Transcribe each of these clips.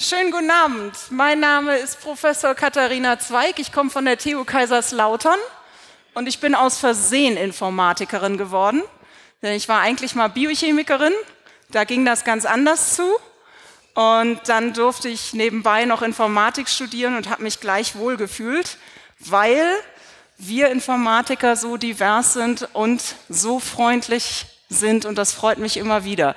Schönen guten Abend. Mein Name ist Professor Katharina Zweig. Ich komme von der TU Kaiserslautern und ich bin aus Versehen Informatikerin geworden. Denn ich war eigentlich mal Biochemikerin. Da ging das ganz anders zu. Und dann durfte ich nebenbei noch Informatik studieren und habe mich gleich wohl gefühlt, weil wir Informatiker so divers sind und so freundlich sind. Und das freut mich immer wieder.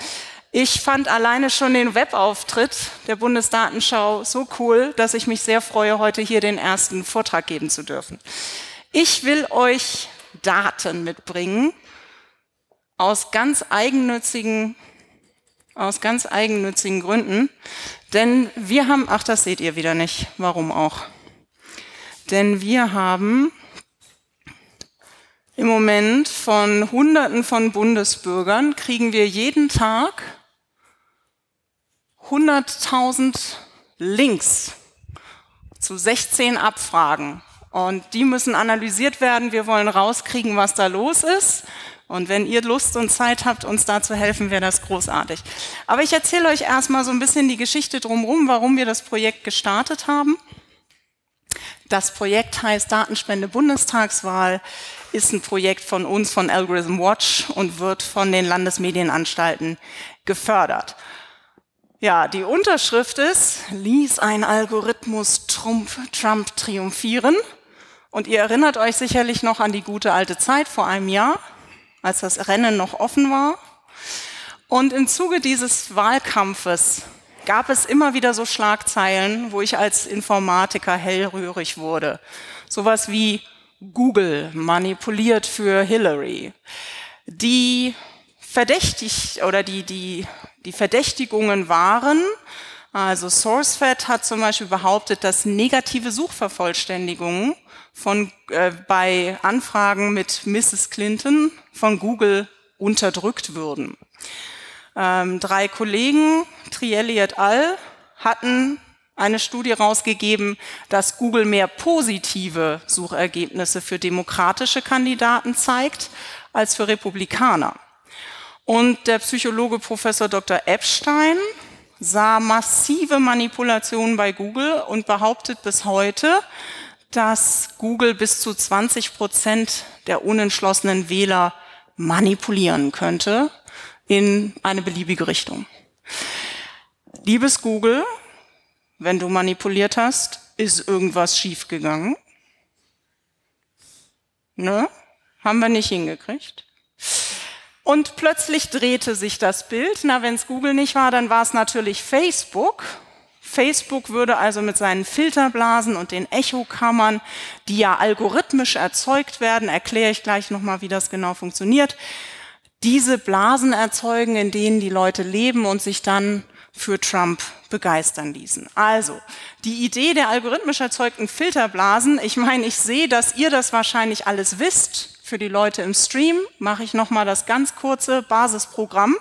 Ich fand alleine schon den Webauftritt der Bundesdatenschau so cool, dass ich mich sehr freue, heute hier den ersten Vortrag geben zu dürfen. Ich will euch Daten mitbringen aus ganz eigennützigen, aus ganz eigennützigen Gründen, denn wir haben, ach, das seht ihr wieder nicht, warum auch? Denn wir haben im Moment von Hunderten von Bundesbürgern kriegen wir jeden Tag 100.000 Links zu 16 Abfragen. Und die müssen analysiert werden. Wir wollen rauskriegen, was da los ist. Und wenn ihr Lust und Zeit habt, uns da zu helfen, wäre das großartig. Aber ich erzähle euch erstmal so ein bisschen die Geschichte drumherum, warum wir das Projekt gestartet haben. Das Projekt heißt Datenspende Bundestagswahl, ist ein Projekt von uns, von Algorithm Watch und wird von den Landesmedienanstalten gefördert. Ja, die Unterschrift ist, ließ ein Algorithmus Trump, Trump triumphieren. Und ihr erinnert euch sicherlich noch an die gute alte Zeit vor einem Jahr, als das Rennen noch offen war. Und im Zuge dieses Wahlkampfes gab es immer wieder so Schlagzeilen, wo ich als Informatiker hellrührig wurde. Sowas wie Google manipuliert für Hillary. Die verdächtig oder die, die die Verdächtigungen waren, also SourceFed hat zum Beispiel behauptet, dass negative Suchvervollständigungen von, äh, bei Anfragen mit Mrs. Clinton von Google unterdrückt würden. Ähm, drei Kollegen, Trielli et al., hatten eine Studie rausgegeben, dass Google mehr positive Suchergebnisse für demokratische Kandidaten zeigt als für Republikaner. Und der Psychologe Professor Dr. Epstein sah massive Manipulationen bei Google und behauptet bis heute, dass Google bis zu 20 Prozent der unentschlossenen Wähler manipulieren könnte in eine beliebige Richtung. Liebes Google, wenn du manipuliert hast, ist irgendwas schiefgegangen? Ne? Haben wir nicht hingekriegt. Und plötzlich drehte sich das Bild. Na, wenn es Google nicht war, dann war es natürlich Facebook. Facebook würde also mit seinen Filterblasen und den Echokammern, die ja algorithmisch erzeugt werden, erkläre ich gleich nochmal, wie das genau funktioniert, diese Blasen erzeugen, in denen die Leute leben und sich dann für Trump begeistern ließen. Also, die Idee der algorithmisch erzeugten Filterblasen, ich meine, ich sehe, dass ihr das wahrscheinlich alles wisst, für die Leute im Stream mache ich nochmal das ganz kurze Basisprogramm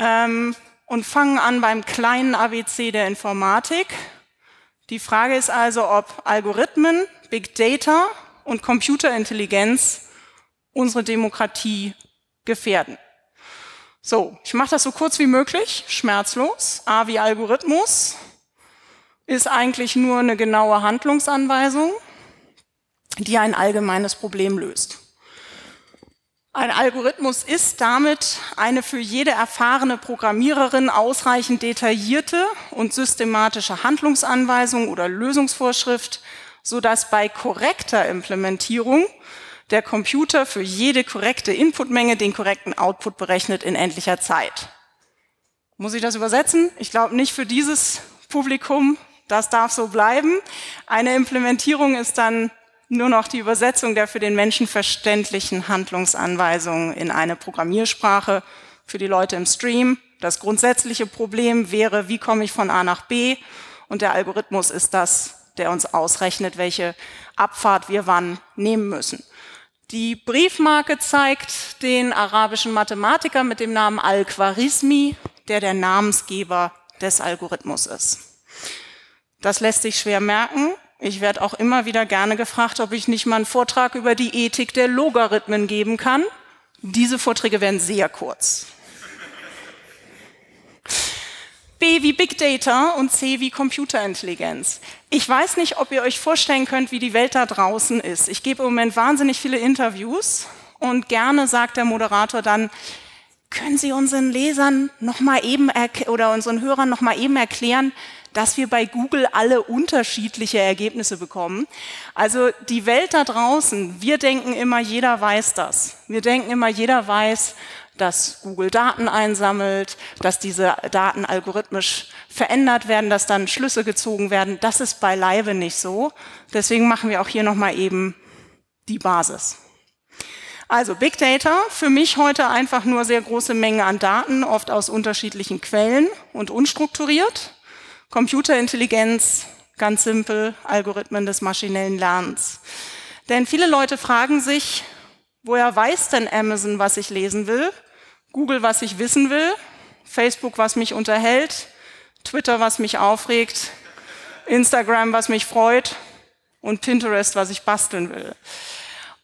ähm, und fangen an beim kleinen ABC der Informatik. Die Frage ist also, ob Algorithmen, Big Data und Computerintelligenz unsere Demokratie gefährden. So, ich mache das so kurz wie möglich, schmerzlos. A wie Algorithmus ist eigentlich nur eine genaue Handlungsanweisung die ein allgemeines Problem löst. Ein Algorithmus ist damit eine für jede erfahrene Programmiererin ausreichend detaillierte und systematische Handlungsanweisung oder Lösungsvorschrift, sodass bei korrekter Implementierung der Computer für jede korrekte Inputmenge den korrekten Output berechnet in endlicher Zeit. Muss ich das übersetzen? Ich glaube nicht für dieses Publikum. Das darf so bleiben. Eine Implementierung ist dann nur noch die Übersetzung der für den Menschen verständlichen Handlungsanweisungen in eine Programmiersprache für die Leute im Stream. Das grundsätzliche Problem wäre, wie komme ich von A nach B? Und der Algorithmus ist das, der uns ausrechnet, welche Abfahrt wir wann nehmen müssen. Die Briefmarke zeigt den arabischen Mathematiker mit dem Namen Al-Khwarizmi, der der Namensgeber des Algorithmus ist. Das lässt sich schwer merken. Ich werde auch immer wieder gerne gefragt, ob ich nicht mal einen Vortrag über die Ethik der Logarithmen geben kann. Diese Vorträge werden sehr kurz. B wie Big Data und C wie Computerintelligenz. Ich weiß nicht, ob ihr euch vorstellen könnt, wie die Welt da draußen ist. Ich gebe im Moment wahnsinnig viele Interviews und gerne sagt der Moderator dann, können Sie unseren Lesern noch mal eben oder unseren Hörern noch mal eben erklären, dass wir bei Google alle unterschiedliche Ergebnisse bekommen. Also die Welt da draußen, wir denken immer, jeder weiß das. Wir denken immer, jeder weiß, dass Google Daten einsammelt, dass diese Daten algorithmisch verändert werden, dass dann Schlüsse gezogen werden. Das ist beileibe nicht so. Deswegen machen wir auch hier nochmal eben die Basis. Also Big Data, für mich heute einfach nur sehr große Menge an Daten, oft aus unterschiedlichen Quellen und unstrukturiert. Computerintelligenz, ganz simpel, Algorithmen des maschinellen Lernens. Denn viele Leute fragen sich, woher weiß denn Amazon, was ich lesen will? Google, was ich wissen will, Facebook, was mich unterhält, Twitter, was mich aufregt, Instagram, was mich freut und Pinterest, was ich basteln will.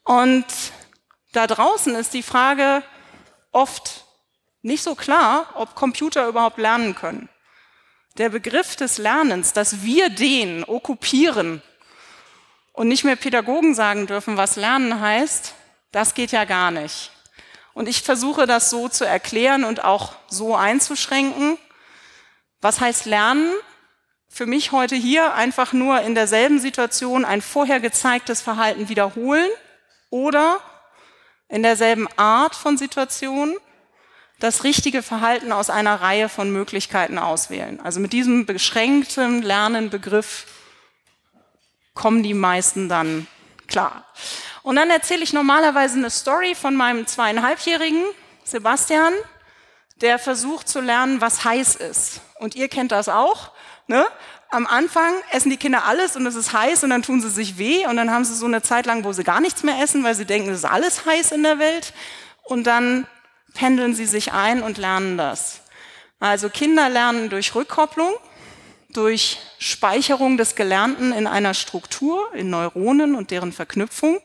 Und da draußen ist die Frage oft nicht so klar, ob Computer überhaupt lernen können. Der Begriff des Lernens, dass wir den okkupieren und nicht mehr Pädagogen sagen dürfen, was Lernen heißt, das geht ja gar nicht. Und ich versuche das so zu erklären und auch so einzuschränken. Was heißt Lernen? Für mich heute hier einfach nur in derselben Situation ein vorher gezeigtes Verhalten wiederholen oder in derselben Art von Situation das richtige Verhalten aus einer Reihe von Möglichkeiten auswählen. Also mit diesem beschränkten Lernenbegriff kommen die meisten dann klar. Und dann erzähle ich normalerweise eine Story von meinem zweieinhalbjährigen Sebastian, der versucht zu lernen, was heiß ist. Und ihr kennt das auch. Ne? Am Anfang essen die Kinder alles und es ist heiß und dann tun sie sich weh und dann haben sie so eine Zeit lang, wo sie gar nichts mehr essen, weil sie denken, es ist alles heiß in der Welt. Und dann pendeln sie sich ein und lernen das. Also Kinder lernen durch Rückkopplung, durch Speicherung des Gelernten in einer Struktur, in Neuronen und deren Verknüpfung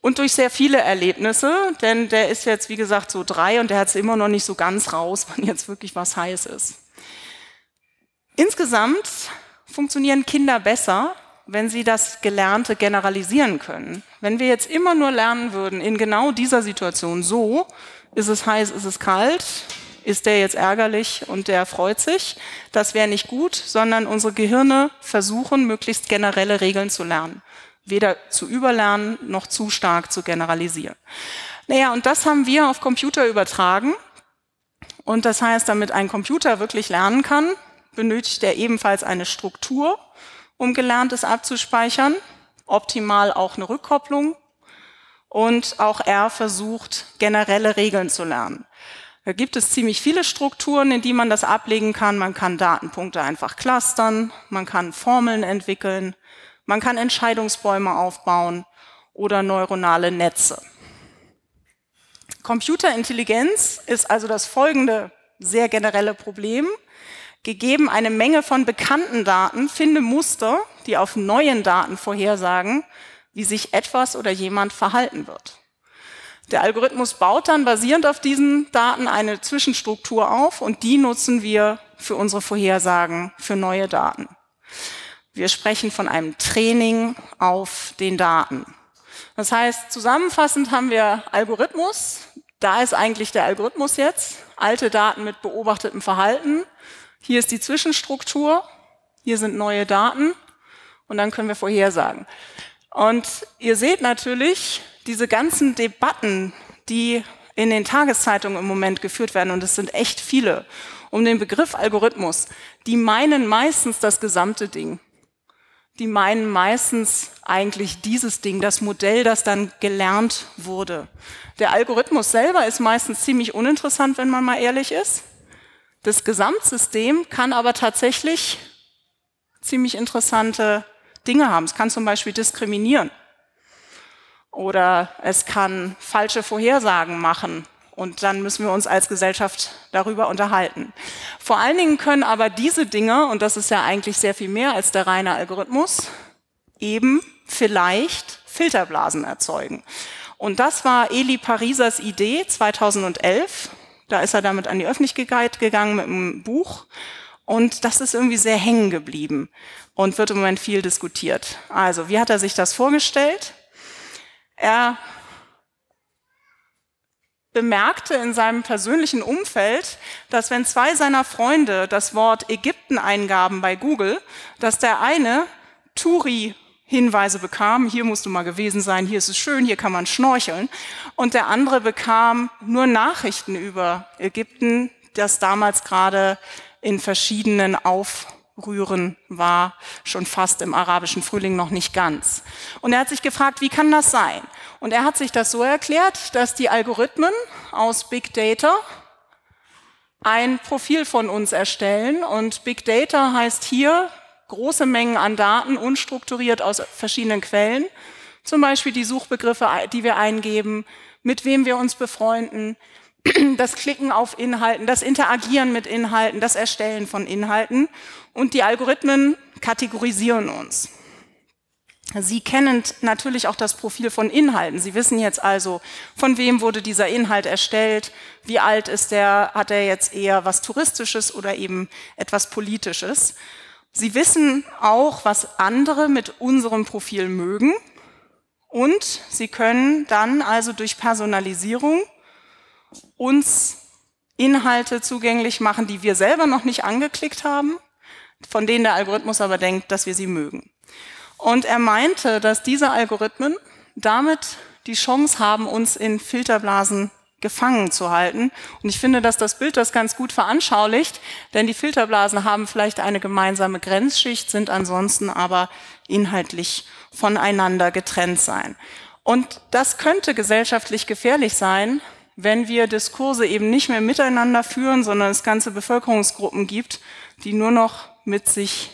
und durch sehr viele Erlebnisse, denn der ist jetzt, wie gesagt, so drei und der hat es immer noch nicht so ganz raus, wann jetzt wirklich was heiß ist. Insgesamt funktionieren Kinder besser, wenn sie das Gelernte generalisieren können. Wenn wir jetzt immer nur lernen würden, in genau dieser Situation so, ist es heiß, ist es kalt, ist der jetzt ärgerlich und der freut sich, das wäre nicht gut, sondern unsere Gehirne versuchen, möglichst generelle Regeln zu lernen weder zu überlernen noch zu stark zu generalisieren. Naja, und das haben wir auf Computer übertragen. Und das heißt, damit ein Computer wirklich lernen kann, benötigt er ebenfalls eine Struktur, um Gelerntes abzuspeichern, optimal auch eine Rückkopplung. Und auch er versucht, generelle Regeln zu lernen. Da gibt es ziemlich viele Strukturen, in die man das ablegen kann. Man kann Datenpunkte einfach clustern, man kann Formeln entwickeln, man kann Entscheidungsbäume aufbauen oder neuronale Netze. Computerintelligenz ist also das folgende sehr generelle Problem. Gegeben eine Menge von bekannten Daten, finde Muster, die auf neuen Daten vorhersagen, wie sich etwas oder jemand verhalten wird. Der Algorithmus baut dann basierend auf diesen Daten eine Zwischenstruktur auf und die nutzen wir für unsere Vorhersagen für neue Daten. Wir sprechen von einem Training auf den Daten. Das heißt, zusammenfassend haben wir Algorithmus. Da ist eigentlich der Algorithmus jetzt. Alte Daten mit beobachtetem Verhalten. Hier ist die Zwischenstruktur. Hier sind neue Daten. Und dann können wir vorhersagen. Und ihr seht natürlich diese ganzen Debatten, die in den Tageszeitungen im Moment geführt werden, und es sind echt viele, um den Begriff Algorithmus, die meinen meistens das gesamte Ding die meinen meistens eigentlich dieses Ding, das Modell, das dann gelernt wurde. Der Algorithmus selber ist meistens ziemlich uninteressant, wenn man mal ehrlich ist. Das Gesamtsystem kann aber tatsächlich ziemlich interessante Dinge haben. Es kann zum Beispiel diskriminieren oder es kann falsche Vorhersagen machen und dann müssen wir uns als Gesellschaft darüber unterhalten. Vor allen Dingen können aber diese Dinge, und das ist ja eigentlich sehr viel mehr als der reine Algorithmus, eben vielleicht Filterblasen erzeugen. Und das war Eli Parisers Idee 2011. Da ist er damit an die Öffentlichkeit gegangen mit einem Buch. Und das ist irgendwie sehr hängen geblieben und wird im Moment viel diskutiert. Also, wie hat er sich das vorgestellt? Er bemerkte in seinem persönlichen Umfeld, dass wenn zwei seiner Freunde das Wort Ägypten eingaben bei Google, dass der eine Turi Hinweise bekam, hier musst du mal gewesen sein, hier ist es schön, hier kann man schnorcheln. Und der andere bekam nur Nachrichten über Ägypten, das damals gerade in verschiedenen Aufrühren war, schon fast im arabischen Frühling noch nicht ganz. Und er hat sich gefragt, wie kann das sein? Und er hat sich das so erklärt, dass die Algorithmen aus Big Data ein Profil von uns erstellen. Und Big Data heißt hier große Mengen an Daten, unstrukturiert aus verschiedenen Quellen. Zum Beispiel die Suchbegriffe, die wir eingeben, mit wem wir uns befreunden, das Klicken auf Inhalten, das Interagieren mit Inhalten, das Erstellen von Inhalten. Und die Algorithmen kategorisieren uns. Sie kennen natürlich auch das Profil von Inhalten. Sie wissen jetzt also, von wem wurde dieser Inhalt erstellt, wie alt ist der, hat er jetzt eher was Touristisches oder eben etwas Politisches. Sie wissen auch, was andere mit unserem Profil mögen und Sie können dann also durch Personalisierung uns Inhalte zugänglich machen, die wir selber noch nicht angeklickt haben, von denen der Algorithmus aber denkt, dass wir sie mögen. Und er meinte, dass diese Algorithmen damit die Chance haben, uns in Filterblasen gefangen zu halten. Und ich finde, dass das Bild das ganz gut veranschaulicht, denn die Filterblasen haben vielleicht eine gemeinsame Grenzschicht, sind ansonsten aber inhaltlich voneinander getrennt sein. Und das könnte gesellschaftlich gefährlich sein, wenn wir Diskurse eben nicht mehr miteinander führen, sondern es ganze Bevölkerungsgruppen gibt, die nur noch mit sich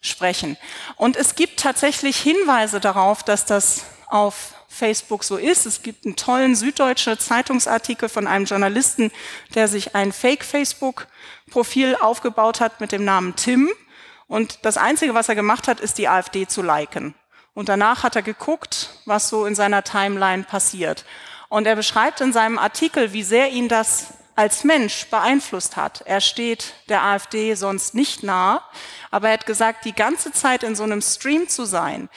sprechen. Und es gibt tatsächlich Hinweise darauf, dass das auf Facebook so ist. Es gibt einen tollen süddeutsche Zeitungsartikel von einem Journalisten, der sich ein Fake-Facebook-Profil aufgebaut hat mit dem Namen Tim. Und das Einzige, was er gemacht hat, ist die AfD zu liken. Und danach hat er geguckt, was so in seiner Timeline passiert. Und er beschreibt in seinem Artikel, wie sehr ihn das als Mensch beeinflusst hat. Er steht der AfD sonst nicht nah, aber er hat gesagt, die ganze Zeit in so einem Stream zu sein,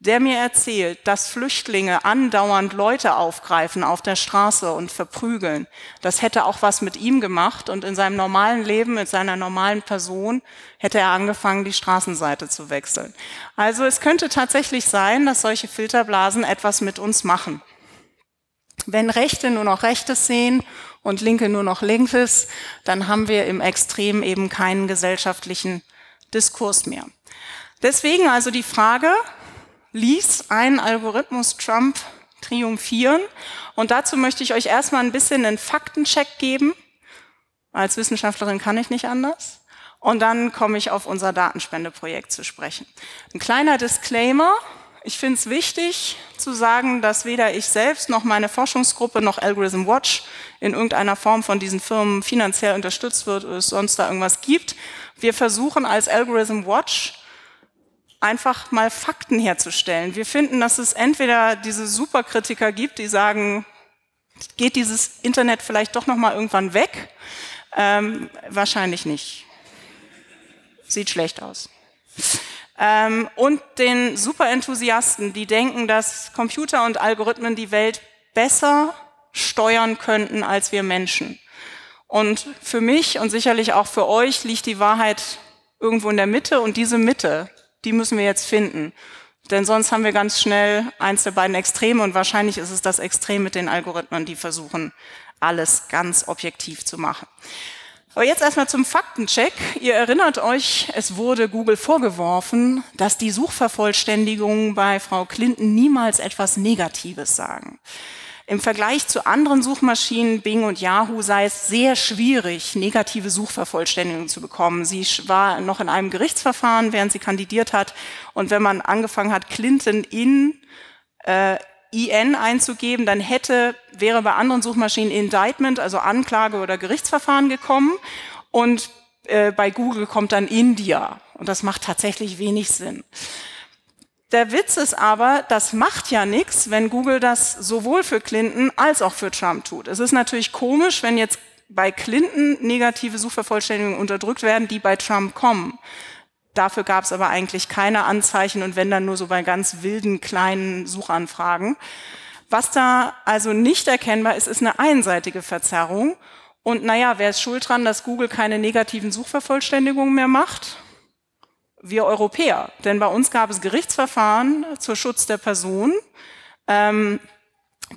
der mir erzählt, dass Flüchtlinge andauernd Leute aufgreifen auf der Straße und verprügeln. Das hätte auch was mit ihm gemacht und in seinem normalen Leben, mit seiner normalen Person, hätte er angefangen, die Straßenseite zu wechseln. Also es könnte tatsächlich sein, dass solche Filterblasen etwas mit uns machen. Wenn Rechte nur noch Rechtes sehen und Linke nur noch Linkes, dann haben wir im Extrem eben keinen gesellschaftlichen Diskurs mehr. Deswegen also die Frage, ließ ein Algorithmus Trump triumphieren? Und dazu möchte ich euch erstmal ein bisschen einen Faktencheck geben. Als Wissenschaftlerin kann ich nicht anders. Und dann komme ich auf unser Datenspendeprojekt zu sprechen. Ein kleiner Disclaimer. Ich finde es wichtig zu sagen, dass weder ich selbst noch meine Forschungsgruppe noch Algorithm Watch in irgendeiner Form von diesen Firmen finanziell unterstützt wird oder es sonst da irgendwas gibt. Wir versuchen als Algorithm Watch einfach mal Fakten herzustellen. Wir finden, dass es entweder diese Superkritiker gibt, die sagen, geht dieses Internet vielleicht doch noch mal irgendwann weg? Ähm, wahrscheinlich nicht. Sieht schlecht aus. Ähm, und den Superenthusiasten, die denken, dass Computer und Algorithmen die Welt besser steuern könnten als wir Menschen. Und für mich und sicherlich auch für euch liegt die Wahrheit irgendwo in der Mitte und diese Mitte, die müssen wir jetzt finden. Denn sonst haben wir ganz schnell eins der beiden Extreme und wahrscheinlich ist es das Extrem mit den Algorithmen, die versuchen, alles ganz objektiv zu machen. Aber jetzt erstmal zum Faktencheck. Ihr erinnert euch, es wurde Google vorgeworfen, dass die Suchvervollständigungen bei Frau Clinton niemals etwas Negatives sagen. Im Vergleich zu anderen Suchmaschinen, Bing und Yahoo, sei es sehr schwierig, negative Suchvervollständigungen zu bekommen. Sie war noch in einem Gerichtsverfahren, während sie kandidiert hat. Und wenn man angefangen hat, Clinton in äh, IN einzugeben, dann hätte, wäre bei anderen Suchmaschinen Indictment, also Anklage oder Gerichtsverfahren gekommen und äh, bei Google kommt dann India und das macht tatsächlich wenig Sinn. Der Witz ist aber, das macht ja nichts, wenn Google das sowohl für Clinton als auch für Trump tut. Es ist natürlich komisch, wenn jetzt bei Clinton negative Suchvervollständigungen unterdrückt werden, die bei Trump kommen. Dafür gab es aber eigentlich keine Anzeichen und wenn dann nur so bei ganz wilden kleinen Suchanfragen. Was da also nicht erkennbar ist, ist eine einseitige Verzerrung. Und naja, wer ist schuld dran, dass Google keine negativen Suchvervollständigungen mehr macht? Wir Europäer. Denn bei uns gab es Gerichtsverfahren zur Schutz der Person. Ähm,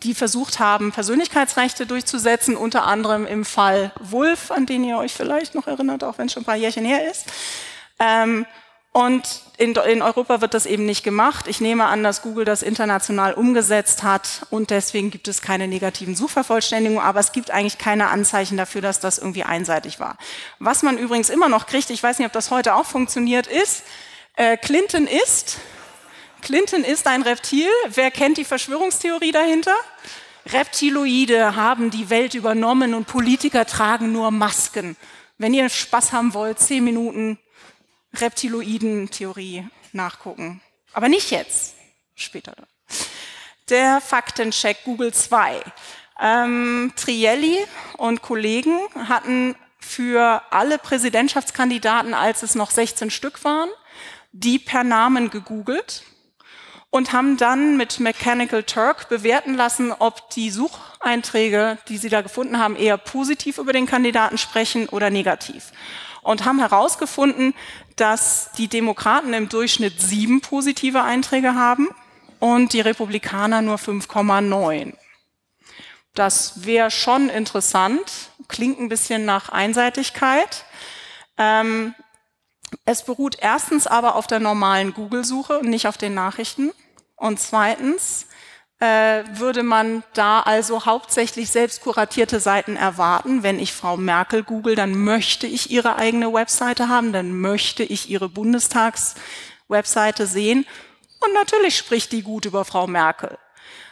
die versucht haben, Persönlichkeitsrechte durchzusetzen, unter anderem im Fall Wolf, an den ihr euch vielleicht noch erinnert, auch wenn es schon ein paar Jährchen her ist. Ähm, und in, in, Europa wird das eben nicht gemacht. Ich nehme an, dass Google das international umgesetzt hat und deswegen gibt es keine negativen Suchvervollständigungen, aber es gibt eigentlich keine Anzeichen dafür, dass das irgendwie einseitig war. Was man übrigens immer noch kriegt, ich weiß nicht, ob das heute auch funktioniert, ist, äh, Clinton ist, Clinton ist ein Reptil. Wer kennt die Verschwörungstheorie dahinter? Reptiloide haben die Welt übernommen und Politiker tragen nur Masken. Wenn ihr Spaß haben wollt, zehn Minuten Reptiloiden-Theorie nachgucken. Aber nicht jetzt, später. Der Faktencheck Google 2. Ähm, Trielli und Kollegen hatten für alle Präsidentschaftskandidaten, als es noch 16 Stück waren, die per Namen gegoogelt und haben dann mit Mechanical Turk bewerten lassen, ob die Sucheinträge, die sie da gefunden haben, eher positiv über den Kandidaten sprechen oder negativ. Und haben herausgefunden, dass die Demokraten im Durchschnitt sieben positive Einträge haben und die Republikaner nur 5,9. Das wäre schon interessant, klingt ein bisschen nach Einseitigkeit. Ähm, es beruht erstens aber auf der normalen Google-Suche und nicht auf den Nachrichten. Und zweitens äh, würde man da also hauptsächlich selbst kuratierte Seiten erwarten. Wenn ich Frau Merkel google, dann möchte ich ihre eigene Webseite haben, dann möchte ich ihre Bundestags-Webseite sehen. Und natürlich spricht die gut über Frau Merkel.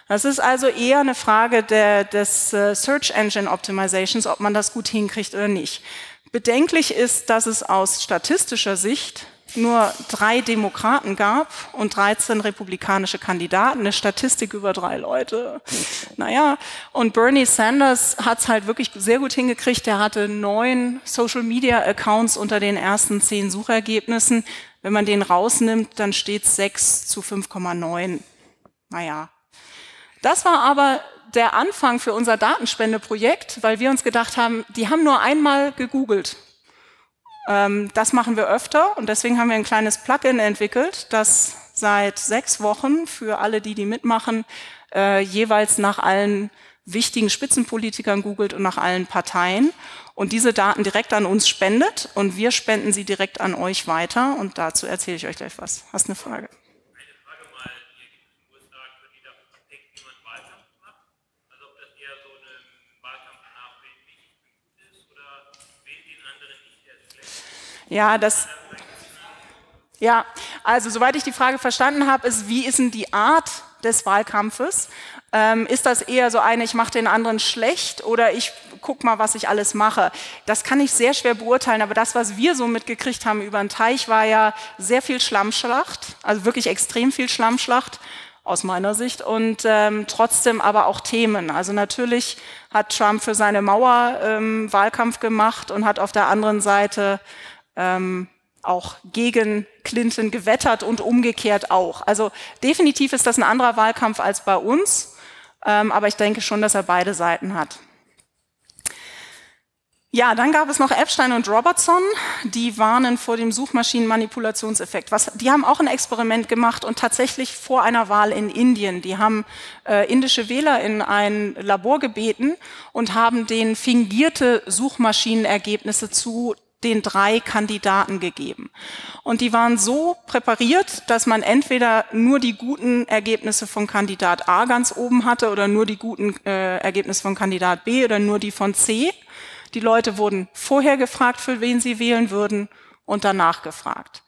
Das ist also eher eine Frage der, des äh, Search Engine Optimizations, ob man das gut hinkriegt oder nicht. Bedenklich ist, dass es aus statistischer Sicht nur drei Demokraten gab und 13 republikanische Kandidaten, eine Statistik über drei Leute. Naja, und Bernie Sanders hat es halt wirklich sehr gut hingekriegt. Der hatte neun Social-Media-Accounts unter den ersten zehn Suchergebnissen. Wenn man den rausnimmt, dann steht 6 zu 5,9. Naja. Das war aber der Anfang für unser Datenspendeprojekt, weil wir uns gedacht haben, die haben nur einmal gegoogelt das machen wir öfter und deswegen haben wir ein kleines Plugin entwickelt, das seit sechs Wochen für alle, die die mitmachen, äh, jeweils nach allen wichtigen Spitzenpolitikern googelt und nach allen Parteien und diese Daten direkt an uns spendet und wir spenden sie direkt an euch weiter und dazu erzähle ich euch gleich was. Hast eine Frage? Ja, das. Ja, also soweit ich die Frage verstanden habe, ist, wie ist denn die Art des Wahlkampfes? Ähm, ist das eher so eine, ich mache den anderen schlecht oder ich guck mal, was ich alles mache? Das kann ich sehr schwer beurteilen, aber das, was wir so mitgekriegt haben über den Teich, war ja sehr viel Schlammschlacht, also wirklich extrem viel Schlammschlacht aus meiner Sicht und ähm, trotzdem aber auch Themen. Also natürlich hat Trump für seine Mauer ähm, Wahlkampf gemacht und hat auf der anderen Seite ähm, auch gegen Clinton gewettert und umgekehrt auch. Also definitiv ist das ein anderer Wahlkampf als bei uns, ähm, aber ich denke schon, dass er beide Seiten hat. Ja, dann gab es noch Epstein und Robertson, die warnen vor dem Suchmaschinenmanipulationseffekt. Was, die haben auch ein Experiment gemacht und tatsächlich vor einer Wahl in Indien. Die haben äh, indische Wähler in ein Labor gebeten und haben denen fingierte Suchmaschinenergebnisse zu den drei Kandidaten gegeben. Und die waren so präpariert, dass man entweder nur die guten Ergebnisse von Kandidat A ganz oben hatte oder nur die guten äh, Ergebnisse von Kandidat B oder nur die von C. Die Leute wurden vorher gefragt, für wen sie wählen würden und danach gefragt.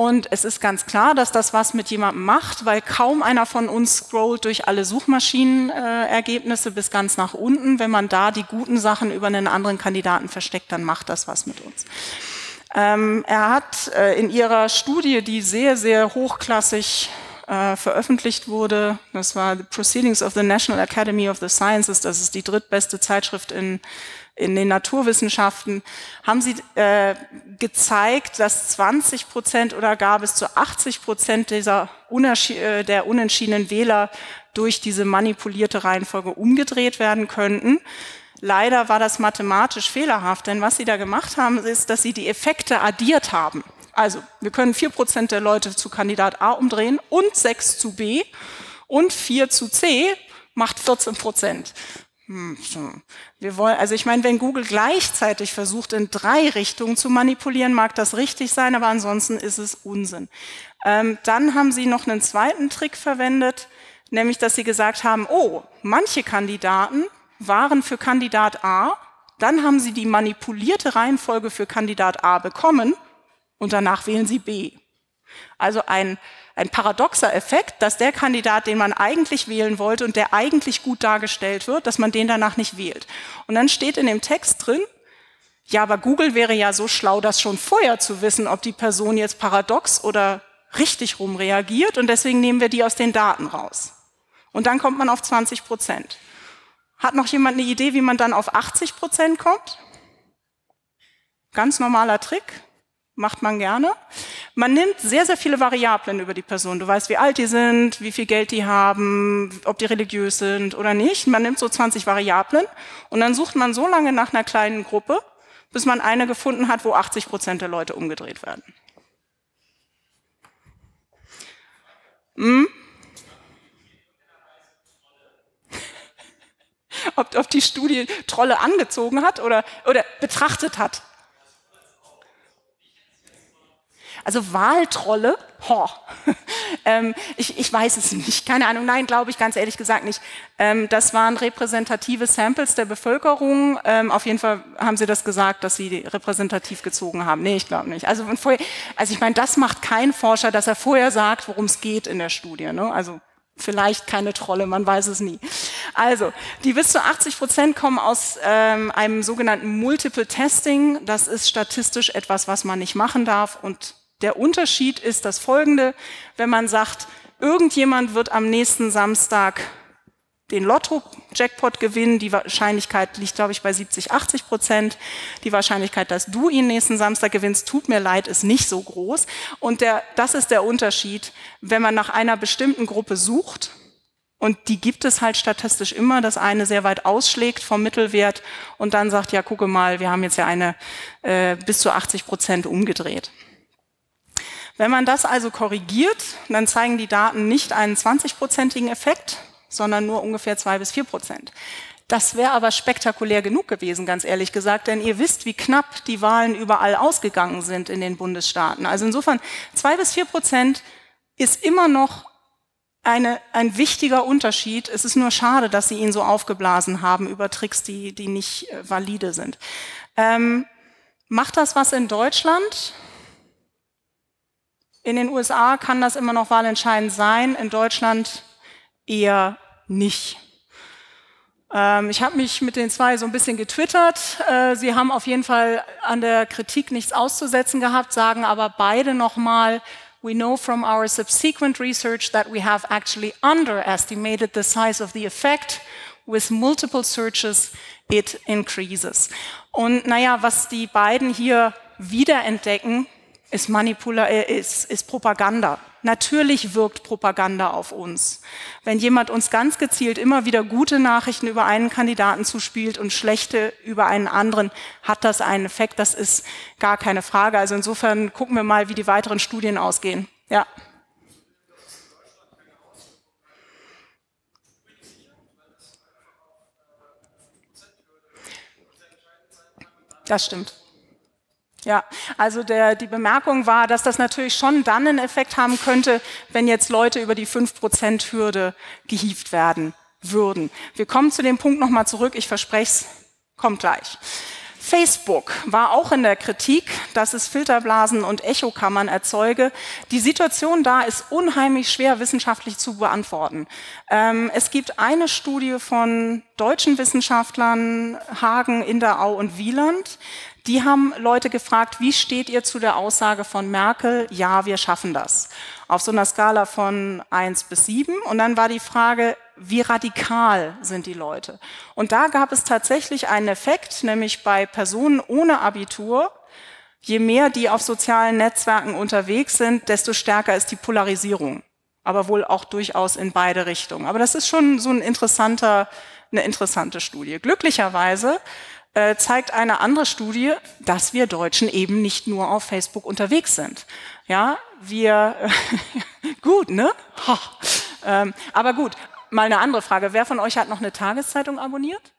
Und es ist ganz klar, dass das was mit jemandem macht, weil kaum einer von uns scrollt durch alle Suchmaschinenergebnisse bis ganz nach unten. Wenn man da die guten Sachen über einen anderen Kandidaten versteckt, dann macht das was mit uns. Ähm, er hat äh, in ihrer Studie, die sehr, sehr hochklassig äh, veröffentlicht wurde. Das war The Proceedings of the National Academy of the Sciences. Das ist die drittbeste Zeitschrift in, in den Naturwissenschaften. Haben sie äh, gezeigt, dass 20 Prozent oder gar bis zu 80 Prozent dieser äh, der unentschiedenen Wähler durch diese manipulierte Reihenfolge umgedreht werden könnten. Leider war das mathematisch fehlerhaft, denn was sie da gemacht haben, ist, dass sie die Effekte addiert haben. Also wir können vier Prozent der Leute zu Kandidat A umdrehen und sechs zu B und vier zu C macht 14 Prozent. Hm, wir wollen, also ich meine, wenn Google gleichzeitig versucht, in drei Richtungen zu manipulieren, mag das richtig sein, aber ansonsten ist es Unsinn. Ähm, dann haben sie noch einen zweiten Trick verwendet, nämlich dass sie gesagt haben, oh, manche Kandidaten waren für Kandidat A, dann haben sie die manipulierte Reihenfolge für Kandidat A bekommen und danach wählen sie B. Also ein, ein paradoxer Effekt, dass der Kandidat, den man eigentlich wählen wollte und der eigentlich gut dargestellt wird, dass man den danach nicht wählt. Und dann steht in dem Text drin, ja, aber Google wäre ja so schlau, das schon vorher zu wissen, ob die Person jetzt paradox oder richtig rum reagiert und deswegen nehmen wir die aus den Daten raus. Und dann kommt man auf 20 Prozent. Hat noch jemand eine Idee, wie man dann auf 80 Prozent kommt? Ganz normaler Trick macht man gerne. Man nimmt sehr, sehr viele Variablen über die Person. Du weißt, wie alt die sind, wie viel Geld die haben, ob die religiös sind oder nicht. Man nimmt so 20 Variablen und dann sucht man so lange nach einer kleinen Gruppe, bis man eine gefunden hat, wo 80 Prozent der Leute umgedreht werden. Hm? ob, ob die Studie Trolle angezogen hat oder, oder betrachtet hat. Also Wahltrolle, ho, ähm, ich, ich weiß es nicht, keine Ahnung, nein, glaube ich ganz ehrlich gesagt nicht. Ähm, das waren repräsentative Samples der Bevölkerung. Ähm, auf jeden Fall haben sie das gesagt, dass sie repräsentativ gezogen haben. Nee, ich glaube nicht. Also, vorher, also ich meine, das macht kein Forscher, dass er vorher sagt, worum es geht in der Studie. Ne? Also vielleicht keine Trolle, man weiß es nie. Also, die bis zu 80 Prozent kommen aus ähm, einem sogenannten Multiple Testing. Das ist statistisch etwas, was man nicht machen darf und der Unterschied ist das folgende, wenn man sagt, irgendjemand wird am nächsten Samstag den Lotto-Jackpot gewinnen. Die Wahrscheinlichkeit liegt, glaube ich, bei 70, 80 Prozent. Die Wahrscheinlichkeit, dass du ihn nächsten Samstag gewinnst, tut mir leid, ist nicht so groß. Und der, das ist der Unterschied, wenn man nach einer bestimmten Gruppe sucht. Und die gibt es halt statistisch immer, dass eine sehr weit ausschlägt vom Mittelwert und dann sagt, ja, gucke mal, wir haben jetzt ja eine äh, bis zu 80 Prozent umgedreht. Wenn man das also korrigiert, dann zeigen die Daten nicht einen 20-prozentigen Effekt, sondern nur ungefähr zwei bis vier Prozent. Das wäre aber spektakulär genug gewesen, ganz ehrlich gesagt, denn ihr wisst, wie knapp die Wahlen überall ausgegangen sind in den Bundesstaaten. Also insofern zwei bis vier Prozent ist immer noch eine, ein wichtiger Unterschied. Es ist nur schade, dass sie ihn so aufgeblasen haben über Tricks, die, die nicht äh, valide sind. Ähm, macht das was in Deutschland? In den USA kann das immer noch wahlentscheidend sein, in Deutschland eher nicht. Ähm, ich habe mich mit den zwei so ein bisschen getwittert. Äh, sie haben auf jeden Fall an der Kritik nichts auszusetzen gehabt, sagen aber beide nochmal, we know from our subsequent research that we have actually underestimated the size of the effect. With multiple searches, it increases. Und naja, was die beiden hier wiederentdecken, ist, Manipula äh, ist, ist Propaganda. Natürlich wirkt Propaganda auf uns. Wenn jemand uns ganz gezielt immer wieder gute Nachrichten über einen Kandidaten zuspielt und schlechte über einen anderen, hat das einen Effekt. Das ist gar keine Frage. Also insofern gucken wir mal, wie die weiteren Studien ausgehen. Ja. Das stimmt. Ja, also der, die Bemerkung war, dass das natürlich schon dann einen Effekt haben könnte, wenn jetzt Leute über die 5%-Hürde gehievt werden würden. Wir kommen zu dem Punkt nochmal zurück, ich verspreche es, kommt gleich. Facebook war auch in der Kritik, dass es Filterblasen und Echokammern erzeuge. Die Situation da ist unheimlich schwer wissenschaftlich zu beantworten. Ähm, es gibt eine Studie von deutschen Wissenschaftlern, Hagen, Inderau und Wieland, Die haben Leute gefragt, wie steht ihr zu der Aussage von Merkel, ja, wir schaffen das. Auf so einer Skala von eins bis sieben. Und dann war die Frage, wie radikal sind die Leute? Und da gab es tatsächlich einen Effekt, nämlich bei Personen ohne Abitur, je mehr die auf sozialen Netzwerken unterwegs sind, desto stärker ist die Polarisierung. Aber wohl auch durchaus in beide Richtungen. Aber das ist schon so ein interessanter, eine interessante Studie. Glücklicherweise äh, zeigt eine andere Studie, dass wir Deutschen eben nicht nur auf Facebook unterwegs sind. Ja, wir, gut, ne? Ähm, aber gut, mal eine andere Frage. Wer von euch hat noch eine Tageszeitung abonniert?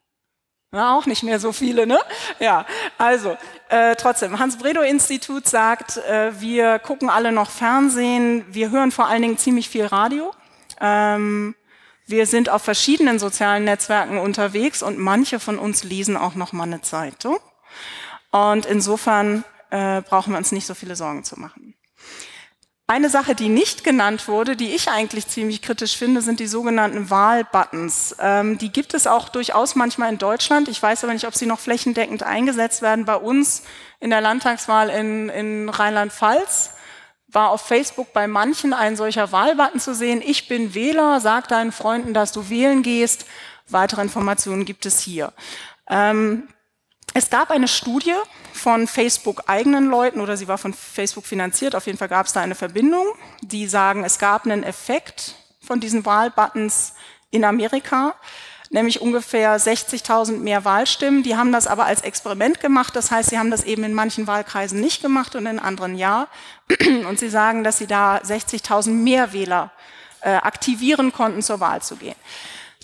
Ja, auch nicht mehr so viele, ne? Ja, also äh, trotzdem, Hans-Bredow-Institut sagt, äh, wir gucken alle noch Fernsehen, wir hören vor allen Dingen ziemlich viel Radio. Ähm, wir sind auf verschiedenen sozialen Netzwerken unterwegs und manche von uns lesen auch noch mal eine Zeitung. Und insofern äh, brauchen wir uns nicht so viele Sorgen zu machen. Eine Sache, die nicht genannt wurde, die ich eigentlich ziemlich kritisch finde, sind die sogenannten Wahlbuttons. Ähm, die gibt es auch durchaus manchmal in Deutschland. Ich weiß aber nicht, ob sie noch flächendeckend eingesetzt werden. Bei uns in der Landtagswahl in, in Rheinland-Pfalz war auf Facebook bei manchen ein solcher Wahlbutton zu sehen. Ich bin Wähler, sag deinen Freunden, dass du wählen gehst. Weitere Informationen gibt es hier. Ähm, es gab eine Studie von Facebook eigenen Leuten oder sie war von Facebook finanziert. Auf jeden Fall gab es da eine Verbindung, die sagen, es gab einen Effekt von diesen Wahlbuttons in Amerika nämlich ungefähr 60.000 mehr Wahlstimmen. Die haben das aber als Experiment gemacht. Das heißt, sie haben das eben in manchen Wahlkreisen nicht gemacht und in anderen ja. Und sie sagen, dass sie da 60.000 mehr Wähler äh, aktivieren konnten, zur Wahl zu gehen.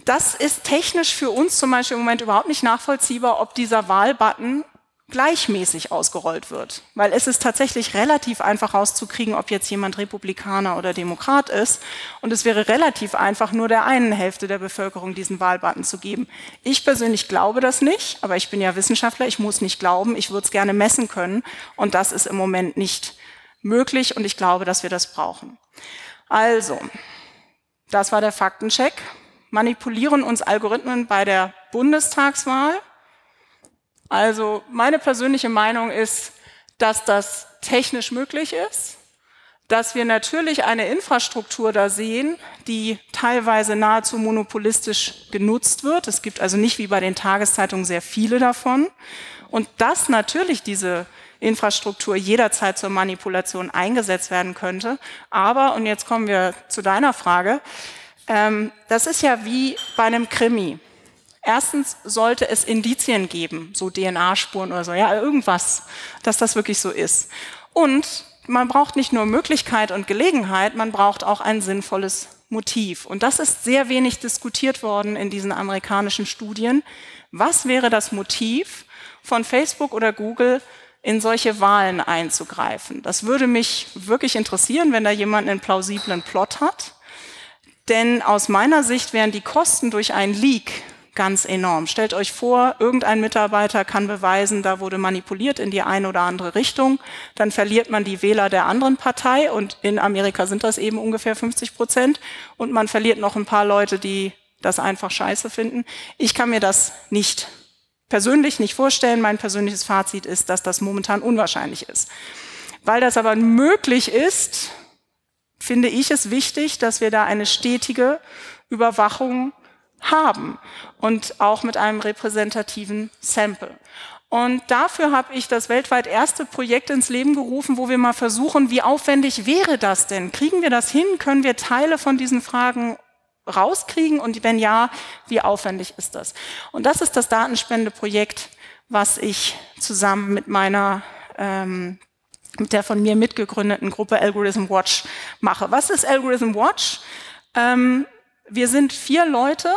Das ist technisch für uns zum Beispiel im Moment überhaupt nicht nachvollziehbar, ob dieser Wahlbutton gleichmäßig ausgerollt wird. Weil es ist tatsächlich relativ einfach rauszukriegen, ob jetzt jemand Republikaner oder Demokrat ist. Und es wäre relativ einfach, nur der einen Hälfte der Bevölkerung diesen Wahlbutton zu geben. Ich persönlich glaube das nicht, aber ich bin ja Wissenschaftler, ich muss nicht glauben, ich würde es gerne messen können. Und das ist im Moment nicht möglich und ich glaube, dass wir das brauchen. Also, das war der Faktencheck. Manipulieren uns Algorithmen bei der Bundestagswahl? Also meine persönliche Meinung ist, dass das technisch möglich ist, dass wir natürlich eine Infrastruktur da sehen, die teilweise nahezu monopolistisch genutzt wird. Es gibt also nicht wie bei den Tageszeitungen sehr viele davon. Und dass natürlich diese Infrastruktur jederzeit zur Manipulation eingesetzt werden könnte. Aber, und jetzt kommen wir zu deiner Frage, ähm, das ist ja wie bei einem Krimi. Erstens sollte es Indizien geben, so DNA-Spuren oder so, ja, irgendwas, dass das wirklich so ist. Und man braucht nicht nur Möglichkeit und Gelegenheit, man braucht auch ein sinnvolles Motiv. Und das ist sehr wenig diskutiert worden in diesen amerikanischen Studien. Was wäre das Motiv von Facebook oder Google, in solche Wahlen einzugreifen? Das würde mich wirklich interessieren, wenn da jemand einen plausiblen Plot hat. Denn aus meiner Sicht wären die Kosten durch einen Leak ganz enorm. Stellt euch vor, irgendein Mitarbeiter kann beweisen, da wurde manipuliert in die eine oder andere Richtung, dann verliert man die Wähler der anderen Partei und in Amerika sind das eben ungefähr 50 Prozent und man verliert noch ein paar Leute, die das einfach scheiße finden. Ich kann mir das nicht persönlich nicht vorstellen. Mein persönliches Fazit ist, dass das momentan unwahrscheinlich ist. Weil das aber möglich ist, finde ich es wichtig, dass wir da eine stetige Überwachung haben und auch mit einem repräsentativen Sample. Und dafür habe ich das weltweit erste Projekt ins Leben gerufen, wo wir mal versuchen, wie aufwendig wäre das denn? Kriegen wir das hin? Können wir Teile von diesen Fragen rauskriegen? Und wenn ja, wie aufwendig ist das? Und das ist das Datenspendeprojekt, was ich zusammen mit meiner ähm, mit der von mir mitgegründeten Gruppe Algorithm Watch mache. Was ist Algorithm Watch? Ähm, wir sind vier Leute.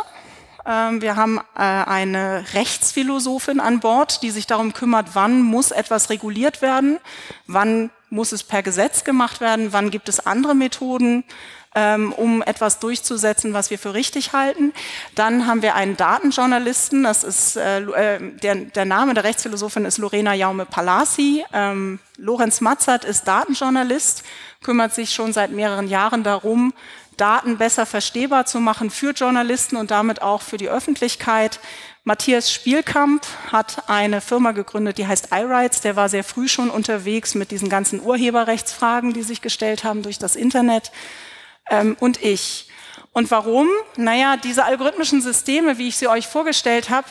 Ähm, wir haben äh, eine Rechtsphilosophin an Bord, die sich darum kümmert, wann muss etwas reguliert werden, wann muss es per Gesetz gemacht werden, wann gibt es andere Methoden, ähm, um etwas durchzusetzen, was wir für richtig halten. Dann haben wir einen Datenjournalisten, das ist äh, äh der, Name der Rechtsphilosophin ist Lorena Jaume Palasi. Ähm, Lorenz Matzert ist Datenjournalist, kümmert sich schon seit mehreren Jahren darum, Daten besser verstehbar zu machen für Journalisten und damit auch für die Öffentlichkeit. Matthias Spielkamp hat eine Firma gegründet, die heißt iRights. Der war sehr früh schon unterwegs mit diesen ganzen Urheberrechtsfragen, die sich gestellt haben durch das Internet. Ähm, und ich. Und warum? Naja, diese algorithmischen Systeme, wie ich sie euch vorgestellt habe,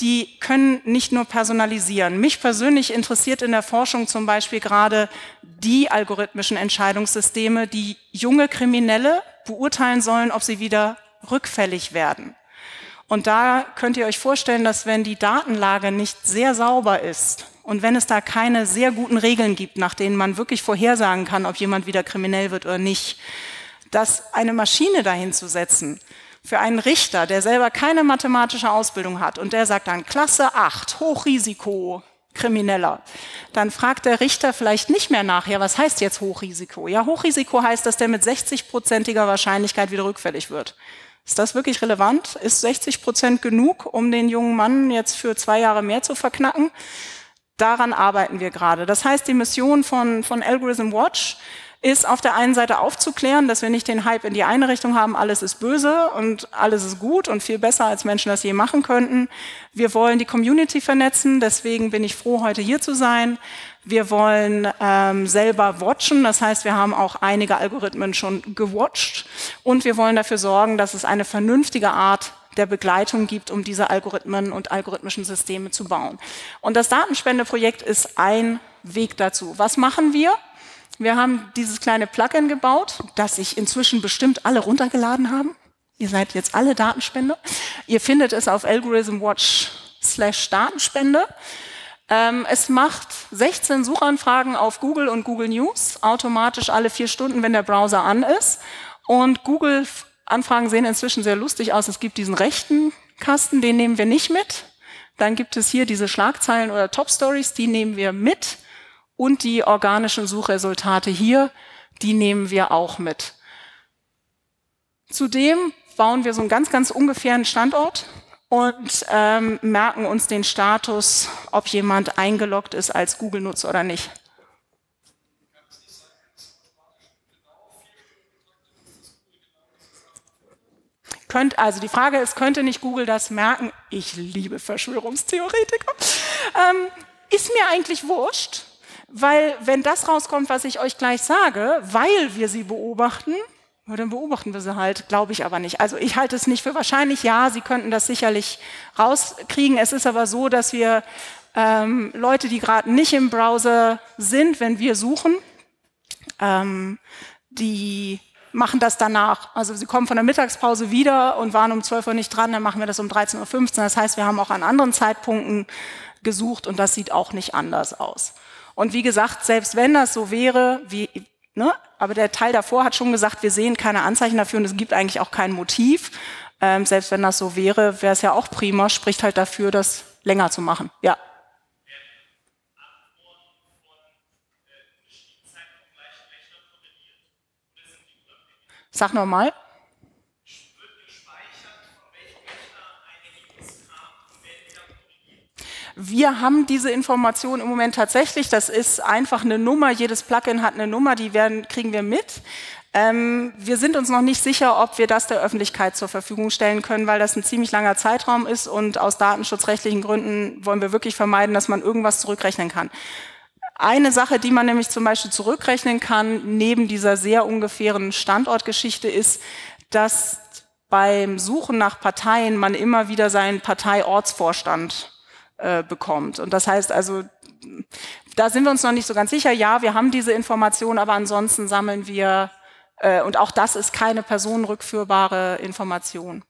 die können nicht nur personalisieren. Mich persönlich interessiert in der Forschung zum Beispiel gerade die algorithmischen Entscheidungssysteme, die junge Kriminelle beurteilen sollen, ob sie wieder rückfällig werden. Und da könnt ihr euch vorstellen, dass wenn die Datenlage nicht sehr sauber ist und wenn es da keine sehr guten Regeln gibt, nach denen man wirklich vorhersagen kann, ob jemand wieder kriminell wird oder nicht, dass eine Maschine dahin zu setzen, für einen Richter, der selber keine mathematische Ausbildung hat und der sagt dann Klasse 8, Hochrisiko, Krimineller, dann fragt der Richter vielleicht nicht mehr nach, ja, was heißt jetzt Hochrisiko? Ja, Hochrisiko heißt, dass der mit 60-prozentiger Wahrscheinlichkeit wieder rückfällig wird. Ist das wirklich relevant? Ist 60 Prozent genug, um den jungen Mann jetzt für zwei Jahre mehr zu verknacken? Daran arbeiten wir gerade. Das heißt, die Mission von, von Algorithm Watch ist auf der einen Seite aufzuklären, dass wir nicht den Hype in die eine Richtung haben, alles ist böse und alles ist gut und viel besser, als Menschen das je machen könnten. Wir wollen die Community vernetzen, deswegen bin ich froh, heute hier zu sein. Wir wollen ähm, selber watchen, das heißt, wir haben auch einige Algorithmen schon gewatcht und wir wollen dafür sorgen, dass es eine vernünftige Art der Begleitung gibt, um diese Algorithmen und algorithmischen Systeme zu bauen. Und das Datenspendeprojekt ist ein Weg dazu. Was machen wir? Wir haben dieses kleine Plugin gebaut, das sich inzwischen bestimmt alle runtergeladen haben. Ihr seid jetzt alle Datenspender. Ihr findet es auf Algorithm Watch slash Datenspende. Ähm, es macht 16 Suchanfragen auf Google und Google News, automatisch alle vier Stunden, wenn der Browser an ist. Und Google-Anfragen sehen inzwischen sehr lustig aus. Es gibt diesen rechten Kasten, den nehmen wir nicht mit. Dann gibt es hier diese Schlagzeilen oder Top Stories, die nehmen wir mit. Und die organischen Suchresultate hier, die nehmen wir auch mit. Zudem bauen wir so einen ganz, ganz ungefähren Standort und ähm, merken uns den Status, ob jemand eingeloggt ist als Google-Nutzer oder nicht. Könnt, also die Frage ist, könnte nicht Google das merken? Ich liebe Verschwörungstheoretiker. Ähm, ist mir eigentlich wurscht. Weil wenn das rauskommt, was ich euch gleich sage, weil wir sie beobachten, dann beobachten wir sie halt, glaube ich aber nicht. Also ich halte es nicht für wahrscheinlich, ja, sie könnten das sicherlich rauskriegen. Es ist aber so, dass wir ähm, Leute, die gerade nicht im Browser sind, wenn wir suchen, ähm, die machen das danach. Also sie kommen von der Mittagspause wieder und waren um 12 Uhr nicht dran, dann machen wir das um 13.15 Uhr. Das heißt, wir haben auch an anderen Zeitpunkten gesucht und das sieht auch nicht anders aus. Und wie gesagt, selbst wenn das so wäre, wie, ne, aber der Teil davor hat schon gesagt, wir sehen keine Anzeichen dafür und es gibt eigentlich auch kein Motiv. Ähm, selbst wenn das so wäre, wäre es ja auch prima, spricht halt dafür, das länger zu machen. Ja. Sag nochmal. Wir haben diese Information im Moment tatsächlich. Das ist einfach eine Nummer. Jedes Plugin hat eine Nummer, die werden, kriegen wir mit. Ähm, wir sind uns noch nicht sicher, ob wir das der Öffentlichkeit zur Verfügung stellen können, weil das ein ziemlich langer Zeitraum ist und aus datenschutzrechtlichen Gründen wollen wir wirklich vermeiden, dass man irgendwas zurückrechnen kann. Eine Sache, die man nämlich zum Beispiel zurückrechnen kann, neben dieser sehr ungefähren Standortgeschichte, ist, dass beim Suchen nach Parteien man immer wieder seinen Parteiortsvorstand äh, bekommt. Und das heißt also, da sind wir uns noch nicht so ganz sicher. Ja, wir haben diese Information, aber ansonsten sammeln wir, äh, und auch das ist keine personenrückführbare Information.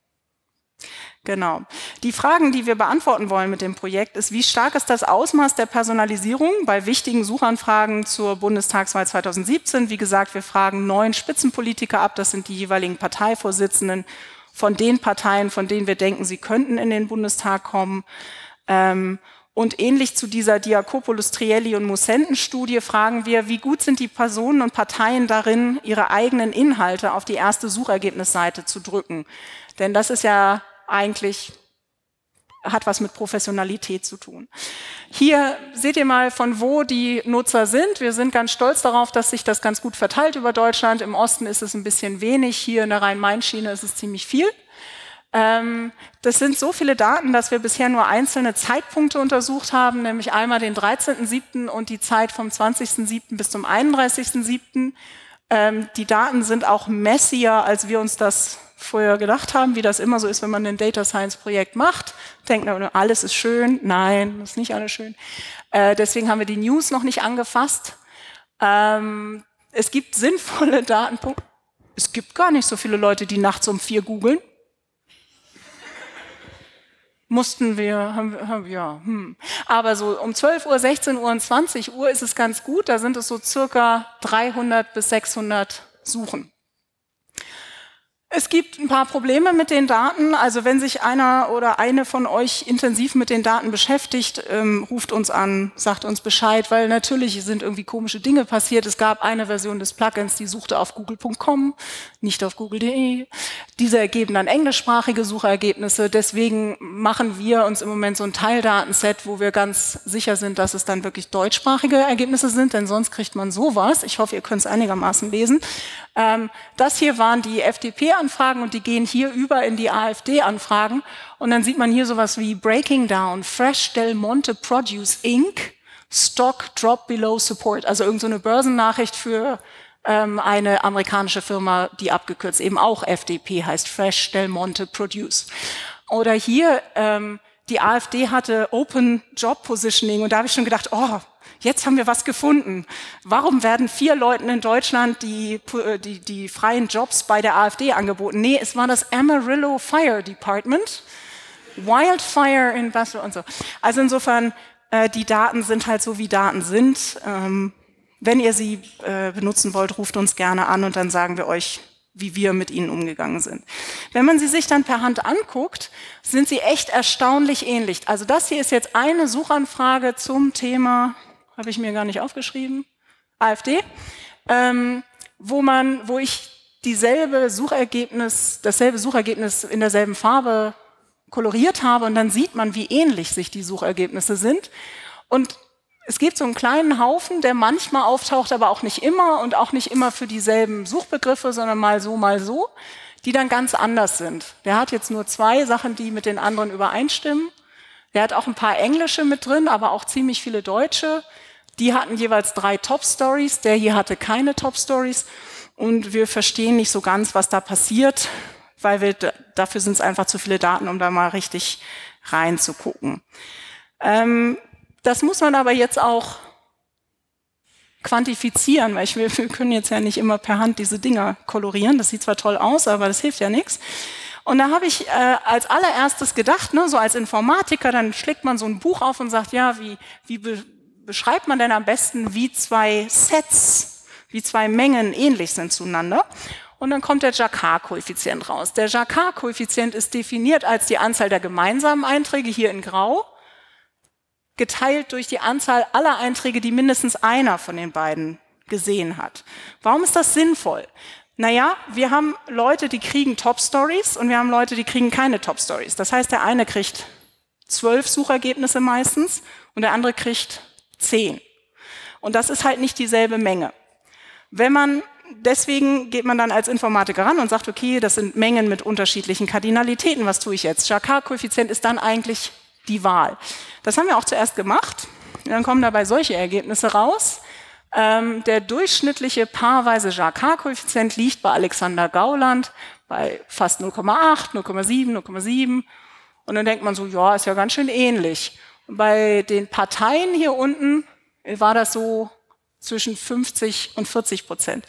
Genau. Die Fragen, die wir beantworten wollen mit dem Projekt, ist, wie stark ist das Ausmaß der Personalisierung bei wichtigen Suchanfragen zur Bundestagswahl 2017? Wie gesagt, wir fragen neun Spitzenpolitiker ab, das sind die jeweiligen Parteivorsitzenden von den Parteien, von denen wir denken, sie könnten in den Bundestag kommen. Ähm, und ähnlich zu dieser Diakopoulos, Trielli und Musenten-Studie fragen wir, wie gut sind die Personen und Parteien darin, ihre eigenen Inhalte auf die erste Suchergebnisseite zu drücken? Denn das ist ja eigentlich hat was mit Professionalität zu tun. Hier seht ihr mal, von wo die Nutzer sind. Wir sind ganz stolz darauf, dass sich das ganz gut verteilt über Deutschland. Im Osten ist es ein bisschen wenig, hier in der Rhein-Main-Schiene ist es ziemlich viel. Ähm, das sind so viele Daten, dass wir bisher nur einzelne Zeitpunkte untersucht haben, nämlich einmal den 13.07. und die Zeit vom 20.07. bis zum 31.07. Ähm, die Daten sind auch messier, als wir uns das vorher gedacht haben, wie das immer so ist, wenn man ein Data Science Projekt macht. Denkt man, alles ist schön. Nein, ist nicht alles schön. Äh, deswegen haben wir die News noch nicht angefasst. Ähm, es gibt sinnvolle Datenpunkte. Es gibt gar nicht so viele Leute, die nachts um vier googeln mussten wir, haben, haben, ja, hm. aber so um 12 Uhr, 16 Uhr und 20 Uhr ist es ganz gut, da sind es so circa 300 bis 600 Suchen. Es gibt ein paar Probleme mit den Daten. Also wenn sich einer oder eine von euch intensiv mit den Daten beschäftigt, ähm, ruft uns an, sagt uns Bescheid, weil natürlich sind irgendwie komische Dinge passiert. Es gab eine Version des Plugins, die suchte auf google.com, nicht auf google.de. Diese ergeben dann englischsprachige Suchergebnisse. Deswegen machen wir uns im Moment so ein Teildatenset, wo wir ganz sicher sind, dass es dann wirklich deutschsprachige Ergebnisse sind, denn sonst kriegt man sowas. Ich hoffe, ihr könnt es einigermaßen lesen. Ähm, das hier waren die FDP-Anfragen und die gehen hier über in die AfD-Anfragen. Und dann sieht man hier sowas wie Breaking Down, Fresh Del Monte Produce Inc., Stock Drop Below Support. Also irgendeine so Börsennachricht für ähm, eine amerikanische Firma, die abgekürzt eben auch FDP heißt, Fresh Del Monte Produce. Oder hier, ähm, die AfD hatte Open Job Positioning und da habe ich schon gedacht, oh, jetzt haben wir was gefunden. Warum werden vier Leuten in Deutschland die, äh, die, die freien Jobs bei der AfD angeboten? Nee, es war das Amarillo Fire Department. Wildfire in Basel und so. Also insofern, äh, die Daten sind halt so, wie Daten sind. Ähm, wenn ihr sie äh, benutzen wollt, ruft uns gerne an und dann sagen wir euch, wie wir mit ihnen umgegangen sind. Wenn man sie sich dann per Hand anguckt, sind sie echt erstaunlich ähnlich. Also das hier ist jetzt eine Suchanfrage zum Thema habe ich mir gar nicht aufgeschrieben, AfD, ähm, wo man, wo ich dieselbe Suchergebnis, dasselbe Suchergebnis in derselben Farbe koloriert habe und dann sieht man, wie ähnlich sich die Suchergebnisse sind. Und es gibt so einen kleinen Haufen, der manchmal auftaucht, aber auch nicht immer und auch nicht immer für dieselben Suchbegriffe, sondern mal so, mal so, die dann ganz anders sind. Der hat jetzt nur zwei Sachen, die mit den anderen übereinstimmen. Der hat auch ein paar englische mit drin, aber auch ziemlich viele deutsche. Die hatten jeweils drei Top-Stories, der hier hatte keine Top-Stories und wir verstehen nicht so ganz, was da passiert, weil wir, dafür sind es einfach zu viele Daten, um da mal richtig reinzugucken. Ähm, das muss man aber jetzt auch quantifizieren, weil ich will, wir können jetzt ja nicht immer per Hand diese Dinger kolorieren. Das sieht zwar toll aus, aber das hilft ja nichts. Und da habe ich äh, als allererstes gedacht, ne, so als Informatiker, dann schlägt man so ein Buch auf und sagt, ja, wie, wie beschreibt man denn am besten, wie zwei Sets, wie zwei Mengen ähnlich sind zueinander? Und dann kommt der Jacquard-Koeffizient raus. Der Jacquard-Koeffizient ist definiert als die Anzahl der gemeinsamen Einträge hier in Grau, geteilt durch die Anzahl aller Einträge, die mindestens einer von den beiden gesehen hat. Warum ist das sinnvoll? Naja, wir haben Leute, die kriegen Top-Stories und wir haben Leute, die kriegen keine Top-Stories. Das heißt, der eine kriegt zwölf Suchergebnisse meistens und der andere kriegt 10. Und das ist halt nicht dieselbe Menge. Wenn man, deswegen geht man dann als Informatiker ran und sagt, okay, das sind Mengen mit unterschiedlichen Kardinalitäten, was tue ich jetzt? Jacquard-Koeffizient ist dann eigentlich die Wahl. Das haben wir auch zuerst gemacht. Dann kommen dabei solche Ergebnisse raus. Ähm, der durchschnittliche paarweise Jacquard-Koeffizient liegt bei Alexander Gauland bei fast 0,8, 0,7, 0,7. Und dann denkt man so, ja, ist ja ganz schön ähnlich. Bei den Parteien hier unten war das so zwischen 50 und 40 Prozent.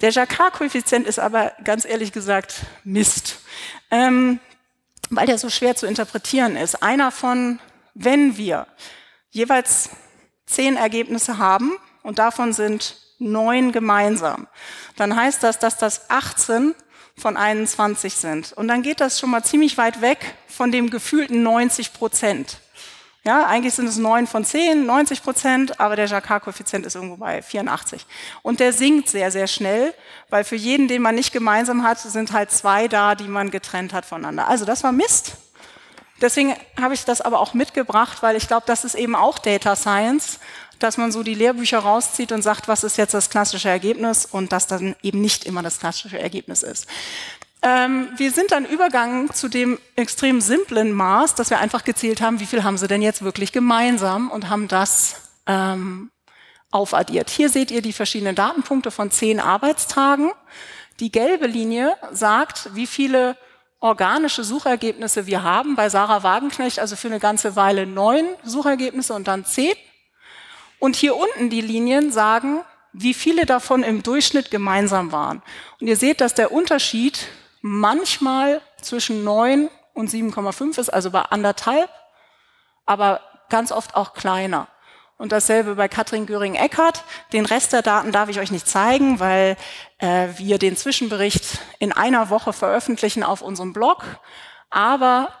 Der Jacquard-Koeffizient ist aber ganz ehrlich gesagt Mist, ähm, weil der so schwer zu interpretieren ist. Einer von, wenn wir jeweils zehn Ergebnisse haben und davon sind neun gemeinsam, dann heißt das, dass das 18 von 21 sind. Und dann geht das schon mal ziemlich weit weg von dem gefühlten 90 Prozent. Ja, eigentlich sind es neun von zehn, 90 Prozent, aber der Jacquard-Koeffizient ist irgendwo bei 84. Und der sinkt sehr, sehr schnell, weil für jeden, den man nicht gemeinsam hat, sind halt zwei da, die man getrennt hat voneinander. Also das war Mist. Deswegen habe ich das aber auch mitgebracht, weil ich glaube, das ist eben auch Data Science, dass man so die Lehrbücher rauszieht und sagt, was ist jetzt das klassische Ergebnis und dass dann eben nicht immer das klassische Ergebnis ist. Ähm, wir sind dann übergegangen zu dem extrem simplen Maß, dass wir einfach gezählt haben, wie viel haben sie denn jetzt wirklich gemeinsam und haben das ähm, aufaddiert. Hier seht ihr die verschiedenen Datenpunkte von zehn Arbeitstagen. Die gelbe Linie sagt, wie viele organische Suchergebnisse wir haben. Bei Sarah Wagenknecht also für eine ganze Weile neun Suchergebnisse und dann zehn. Und hier unten die Linien sagen, wie viele davon im Durchschnitt gemeinsam waren. Und ihr seht, dass der Unterschied manchmal zwischen 9 und 7,5 ist, also bei anderthalb, aber ganz oft auch kleiner. Und dasselbe bei Katrin Göring-Eckardt. Den Rest der Daten darf ich euch nicht zeigen, weil äh, wir den Zwischenbericht in einer Woche veröffentlichen auf unserem Blog. Aber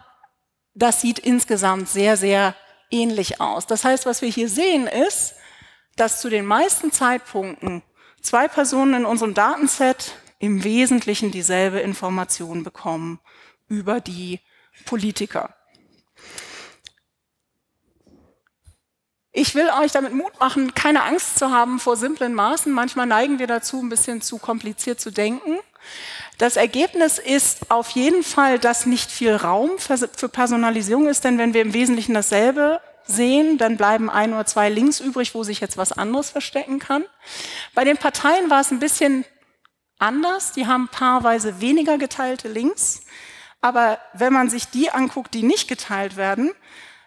das sieht insgesamt sehr, sehr ähnlich aus. Das heißt, was wir hier sehen ist, dass zu den meisten Zeitpunkten zwei Personen in unserem Datenset im Wesentlichen dieselbe Information bekommen über die Politiker. Ich will euch damit Mut machen, keine Angst zu haben vor simplen Maßen. Manchmal neigen wir dazu, ein bisschen zu kompliziert zu denken. Das Ergebnis ist auf jeden Fall, dass nicht viel Raum für Personalisierung ist, denn wenn wir im Wesentlichen dasselbe sehen, dann bleiben ein oder zwei Links übrig, wo sich jetzt was anderes verstecken kann. Bei den Parteien war es ein bisschen anders. Die haben paarweise weniger geteilte Links. Aber wenn man sich die anguckt, die nicht geteilt werden,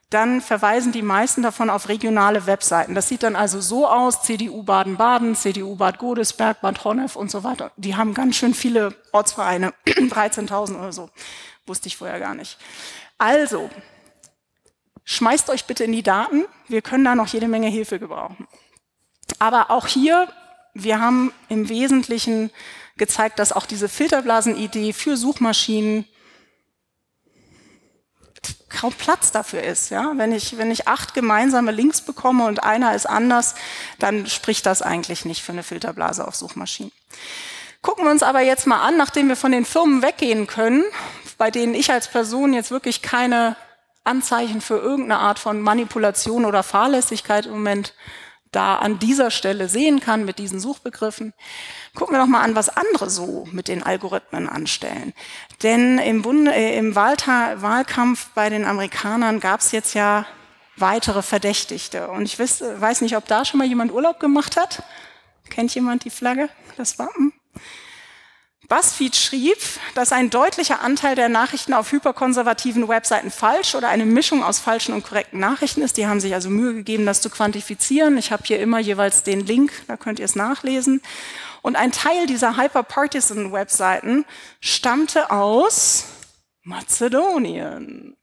dann verweisen die meisten davon auf regionale Webseiten. Das sieht dann also so aus, CDU Baden-Baden, CDU Bad Godesberg, Bad Honnef und so weiter. Die haben ganz schön viele Ortsvereine, 13.000 oder so. Wusste ich vorher gar nicht. Also, schmeißt euch bitte in die Daten. Wir können da noch jede Menge Hilfe gebrauchen. Aber auch hier, wir haben im Wesentlichen gezeigt, dass auch diese Filterblasen-Idee für Suchmaschinen kaum Platz dafür ist. Ja? Wenn, ich, wenn ich acht gemeinsame Links bekomme und einer ist anders, dann spricht das eigentlich nicht für eine Filterblase auf Suchmaschinen. Gucken wir uns aber jetzt mal an, nachdem wir von den Firmen weggehen können, bei denen ich als Person jetzt wirklich keine Anzeichen für irgendeine Art von Manipulation oder Fahrlässigkeit im Moment da an dieser Stelle sehen kann mit diesen Suchbegriffen. Gucken wir doch mal an, was andere so mit den Algorithmen anstellen. Denn im, Bund, äh, im Wahlkampf bei den Amerikanern gab es jetzt ja weitere Verdächtigte. Und ich weiß, weiß nicht, ob da schon mal jemand Urlaub gemacht hat. Kennt jemand die Flagge, das Wappen? BuzzFeed schrieb, dass ein deutlicher Anteil der Nachrichten auf hyperkonservativen Webseiten falsch oder eine Mischung aus falschen und korrekten Nachrichten ist. Die haben sich also Mühe gegeben, das zu quantifizieren. Ich habe hier immer jeweils den Link, da könnt ihr es nachlesen. Und ein Teil dieser Hyperpartisan-Webseiten stammte aus Mazedonien.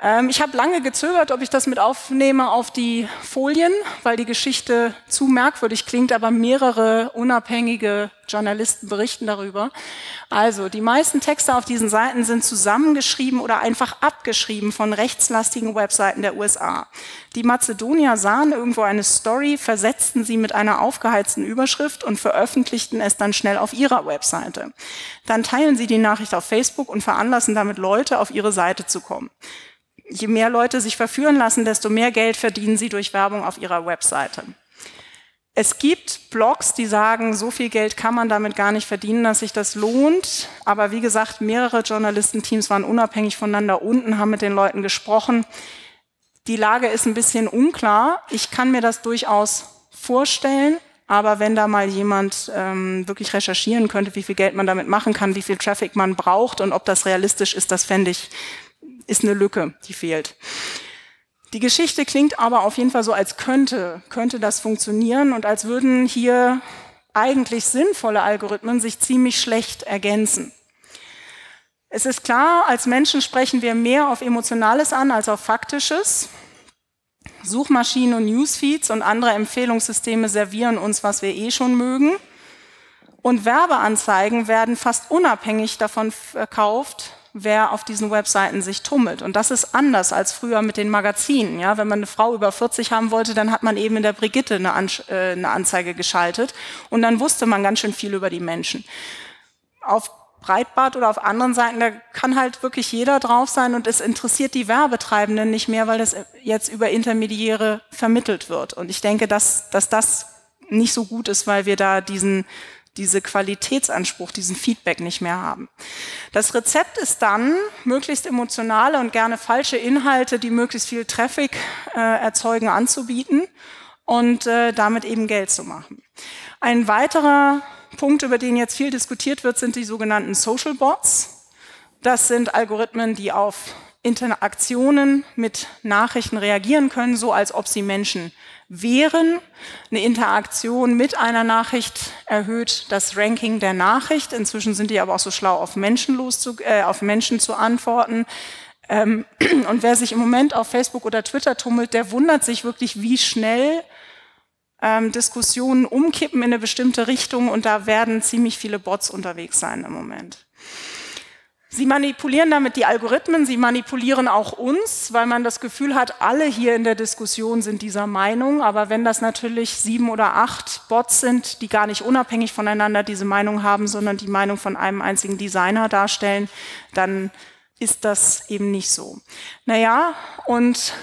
Ähm, ich habe lange gezögert, ob ich das mit aufnehme auf die Folien, weil die Geschichte zu merkwürdig klingt, aber mehrere unabhängige Journalisten berichten darüber. Also, die meisten Texte auf diesen Seiten sind zusammengeschrieben oder einfach abgeschrieben von rechtslastigen Webseiten der USA. Die Mazedonier sahen irgendwo eine Story, versetzten sie mit einer aufgeheizten Überschrift und veröffentlichten es dann schnell auf ihrer Webseite. Dann teilen sie die Nachricht auf Facebook und veranlassen damit Leute, auf ihre Seite zu kommen je mehr Leute sich verführen lassen, desto mehr Geld verdienen sie durch Werbung auf ihrer Webseite. Es gibt Blogs, die sagen, so viel Geld kann man damit gar nicht verdienen, dass sich das lohnt. Aber wie gesagt, mehrere Journalistenteams waren unabhängig voneinander unten, haben mit den Leuten gesprochen. Die Lage ist ein bisschen unklar. Ich kann mir das durchaus vorstellen. Aber wenn da mal jemand ähm, wirklich recherchieren könnte, wie viel Geld man damit machen kann, wie viel Traffic man braucht und ob das realistisch ist, das fände ich ist eine Lücke, die fehlt. Die Geschichte klingt aber auf jeden Fall so, als könnte, könnte das funktionieren und als würden hier eigentlich sinnvolle Algorithmen sich ziemlich schlecht ergänzen. Es ist klar, als Menschen sprechen wir mehr auf Emotionales an als auf Faktisches. Suchmaschinen und Newsfeeds und andere Empfehlungssysteme servieren uns, was wir eh schon mögen. Und Werbeanzeigen werden fast unabhängig davon verkauft, wer auf diesen Webseiten sich tummelt. Und das ist anders als früher mit den Magazinen. Ja, wenn man eine Frau über 40 haben wollte, dann hat man eben in der Brigitte eine, An äh, eine Anzeige geschaltet und dann wusste man ganz schön viel über die Menschen. Auf Breitbart oder auf anderen Seiten, da kann halt wirklich jeder drauf sein und es interessiert die Werbetreibenden nicht mehr, weil das jetzt über Intermediäre vermittelt wird. Und ich denke, dass, dass das nicht so gut ist, weil wir da diesen, diese Qualitätsanspruch, diesen Feedback nicht mehr haben. Das Rezept ist dann, möglichst emotionale und gerne falsche Inhalte, die möglichst viel Traffic äh, erzeugen, anzubieten und äh, damit eben Geld zu machen. Ein weiterer Punkt, über den jetzt viel diskutiert wird, sind die sogenannten Social Bots. Das sind Algorithmen, die auf Interaktionen mit Nachrichten reagieren können, so als ob sie Menschen wären. Eine Interaktion mit einer Nachricht erhöht das Ranking der Nachricht. Inzwischen sind die aber auch so schlau, auf Menschen, loszu, äh, auf Menschen zu antworten. Ähm, und wer sich im Moment auf Facebook oder Twitter tummelt, der wundert sich wirklich, wie schnell ähm, Diskussionen umkippen in eine bestimmte Richtung und da werden ziemlich viele Bots unterwegs sein im Moment. Sie manipulieren damit die Algorithmen, sie manipulieren auch uns, weil man das Gefühl hat, alle hier in der Diskussion sind dieser Meinung. Aber wenn das natürlich sieben oder acht Bots sind, die gar nicht unabhängig voneinander diese Meinung haben, sondern die Meinung von einem einzigen Designer darstellen, dann ist das eben nicht so. Naja, und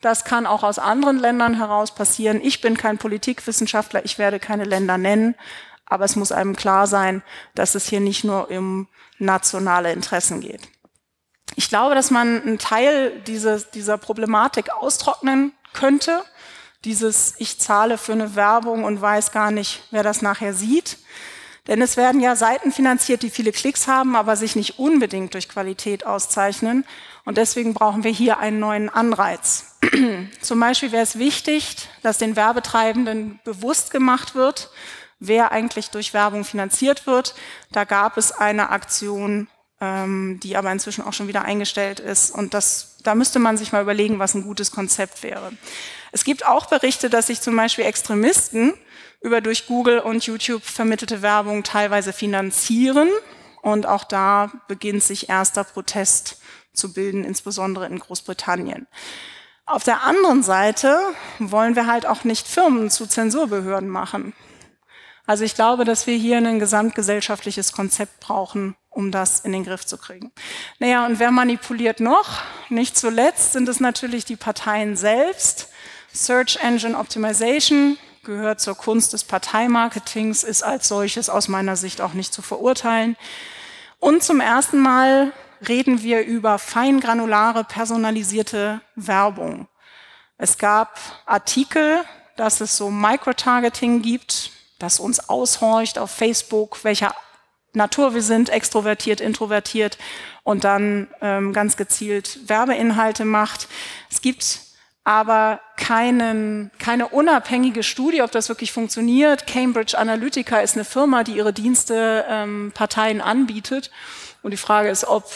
das kann auch aus anderen Ländern heraus passieren. Ich bin kein Politikwissenschaftler, ich werde keine Länder nennen, aber es muss einem klar sein, dass es hier nicht nur um nationale Interessen geht. Ich glaube, dass man einen Teil dieses, dieser Problematik austrocknen könnte. Dieses, ich zahle für eine Werbung und weiß gar nicht, wer das nachher sieht. Denn es werden ja Seiten finanziert, die viele Klicks haben, aber sich nicht unbedingt durch Qualität auszeichnen. Und deswegen brauchen wir hier einen neuen Anreiz. Zum Beispiel wäre es wichtig, dass den Werbetreibenden bewusst gemacht wird, wer eigentlich durch Werbung finanziert wird. Da gab es eine Aktion, ähm, die aber inzwischen auch schon wieder eingestellt ist. Und das, da müsste man sich mal überlegen, was ein gutes Konzept wäre. Es gibt auch Berichte, dass sich zum Beispiel Extremisten über durch Google und YouTube vermittelte Werbung teilweise finanzieren. Und auch da beginnt sich erster Protest zu bilden, insbesondere in Großbritannien. Auf der anderen Seite wollen wir halt auch nicht Firmen zu Zensurbehörden machen. Also ich glaube, dass wir hier ein gesamtgesellschaftliches Konzept brauchen, um das in den Griff zu kriegen. Naja, und wer manipuliert noch? Nicht zuletzt sind es natürlich die Parteien selbst. Search Engine Optimization gehört zur Kunst des Parteimarketings, ist als solches aus meiner Sicht auch nicht zu verurteilen. Und zum ersten Mal reden wir über feingranulare, personalisierte Werbung. Es gab Artikel, dass es so Microtargeting gibt, das uns aushorcht auf Facebook, welcher Natur wir sind, extrovertiert, introvertiert und dann ähm, ganz gezielt Werbeinhalte macht. Es gibt aber keinen, keine unabhängige Studie, ob das wirklich funktioniert. Cambridge Analytica ist eine Firma, die ihre Dienste ähm, Parteien anbietet. Und die Frage ist, ob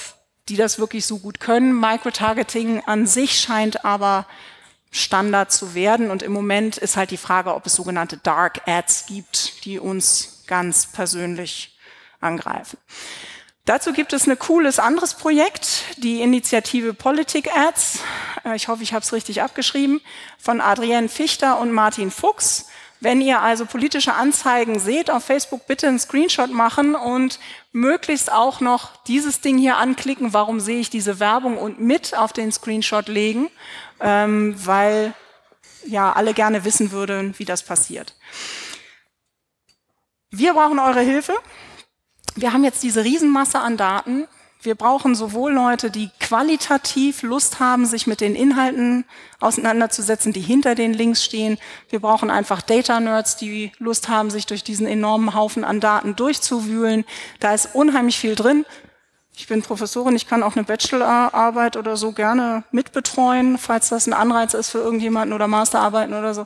die das wirklich so gut können. Microtargeting an sich scheint aber Standard zu werden. Und im Moment ist halt die Frage, ob es sogenannte Dark Ads gibt, die uns ganz persönlich angreifen. Dazu gibt es ein cooles anderes Projekt, die Initiative Politik Ads. Äh, ich hoffe, ich habe es richtig abgeschrieben, von Adrienne Fichter und Martin Fuchs. Wenn ihr also politische Anzeigen seht auf Facebook, bitte einen Screenshot machen und möglichst auch noch dieses Ding hier anklicken, warum sehe ich diese Werbung und mit auf den Screenshot legen, ähm, weil ja alle gerne wissen würden, wie das passiert. Wir brauchen eure Hilfe. Wir haben jetzt diese Riesenmasse an Daten wir brauchen sowohl Leute, die qualitativ Lust haben, sich mit den Inhalten auseinanderzusetzen, die hinter den Links stehen. Wir brauchen einfach Data Nerds, die Lust haben, sich durch diesen enormen Haufen an Daten durchzuwühlen. Da ist unheimlich viel drin. Ich bin Professorin, ich kann auch eine Bachelorarbeit oder so gerne mitbetreuen, falls das ein Anreiz ist für irgendjemanden oder Masterarbeiten oder so.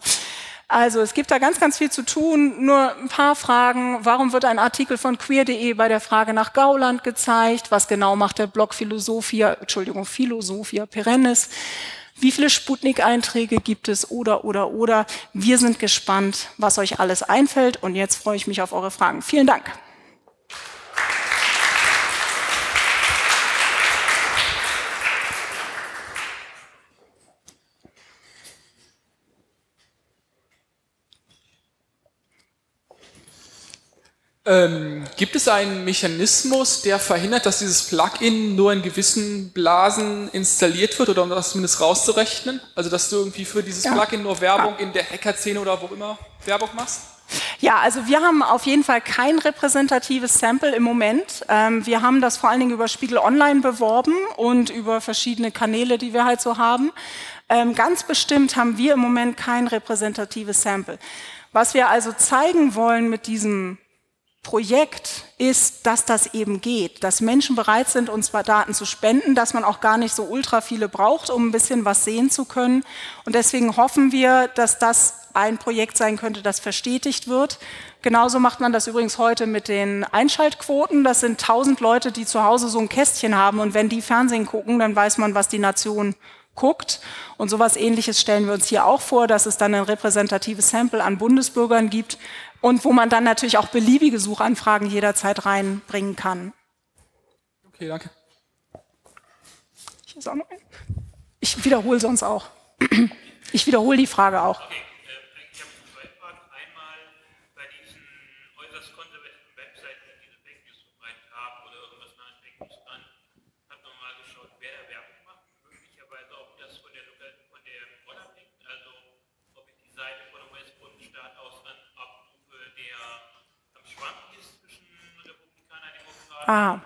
Also es gibt da ganz, ganz viel zu tun. Nur ein paar Fragen. Warum wird ein Artikel von queer.de bei der Frage nach Gauland gezeigt? Was genau macht der Blog Philosophia, Entschuldigung, Philosophia Perennis? Wie viele Sputnik-Einträge gibt es? Oder, oder, oder. Wir sind gespannt, was euch alles einfällt. Und jetzt freue ich mich auf eure Fragen. Vielen Dank. Ähm, gibt es einen Mechanismus, der verhindert, dass dieses Plugin nur in gewissen Blasen installiert wird oder um das zumindest rauszurechnen? Also dass du irgendwie für dieses ja. Plugin nur Werbung in der Hacker-Szene oder wo immer Werbung machst? Ja, also wir haben auf jeden Fall kein repräsentatives Sample im Moment. Ähm, wir haben das vor allen Dingen über Spiegel Online beworben und über verschiedene Kanäle, die wir halt so haben. Ähm, ganz bestimmt haben wir im Moment kein repräsentatives Sample. Was wir also zeigen wollen mit diesem Projekt ist, dass das eben geht, dass Menschen bereit sind, uns Daten zu spenden, dass man auch gar nicht so ultra viele braucht, um ein bisschen was sehen zu können. Und deswegen hoffen wir, dass das ein Projekt sein könnte, das verstetigt wird. Genauso macht man das übrigens heute mit den Einschaltquoten. Das sind tausend Leute, die zu Hause so ein Kästchen haben und wenn die Fernsehen gucken, dann weiß man, was die Nation guckt. Und sowas ähnliches stellen wir uns hier auch vor, dass es dann ein repräsentatives Sample an Bundesbürgern gibt, und wo man dann natürlich auch beliebige Suchanfragen jederzeit reinbringen kann. Okay, danke. Ich wiederhole sonst auch. Ich wiederhole die Frage auch. Ah.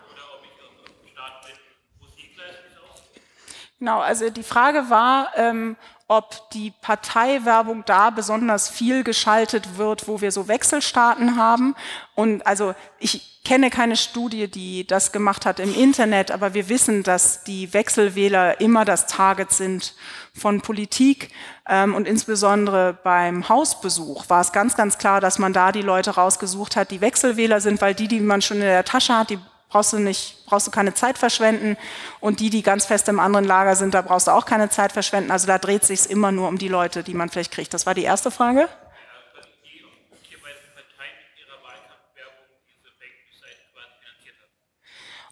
Genau, also die Frage war, ähm, ob die Parteiwerbung da besonders viel geschaltet wird, wo wir so Wechselstaaten haben. Und also ich kenne keine Studie, die das gemacht hat im Internet, aber wir wissen, dass die Wechselwähler immer das Target sind von Politik. Ähm, und insbesondere beim Hausbesuch war es ganz, ganz klar, dass man da die Leute rausgesucht hat, die Wechselwähler sind, weil die, die man schon in der Tasche hat, die brauchst du nicht, brauchst du keine Zeit verschwenden. Und die, die ganz fest im anderen Lager sind, da brauchst du auch keine Zeit verschwenden. Also da dreht sich immer nur um die Leute, die man vielleicht kriegt. Das war die erste Frage.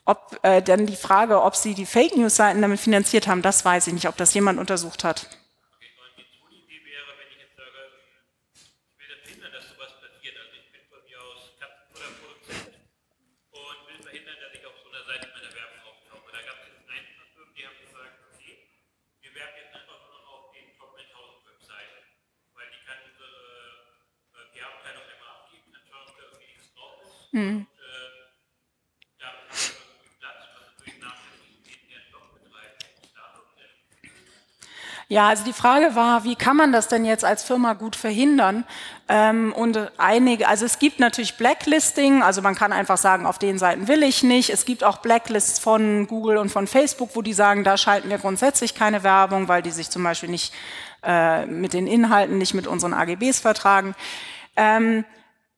Ob äh, denn die Frage, ob sie die Fake News Seiten damit finanziert haben, das weiß ich nicht, ob das jemand untersucht hat. Hm. Ja, also die Frage war, wie kann man das denn jetzt als Firma gut verhindern? Ähm, und einige, also es gibt natürlich Blacklisting, also man kann einfach sagen, auf den Seiten will ich nicht. Es gibt auch Blacklists von Google und von Facebook, wo die sagen, da schalten wir grundsätzlich keine Werbung, weil die sich zum Beispiel nicht äh, mit den Inhalten, nicht mit unseren AGBs vertragen. Ähm,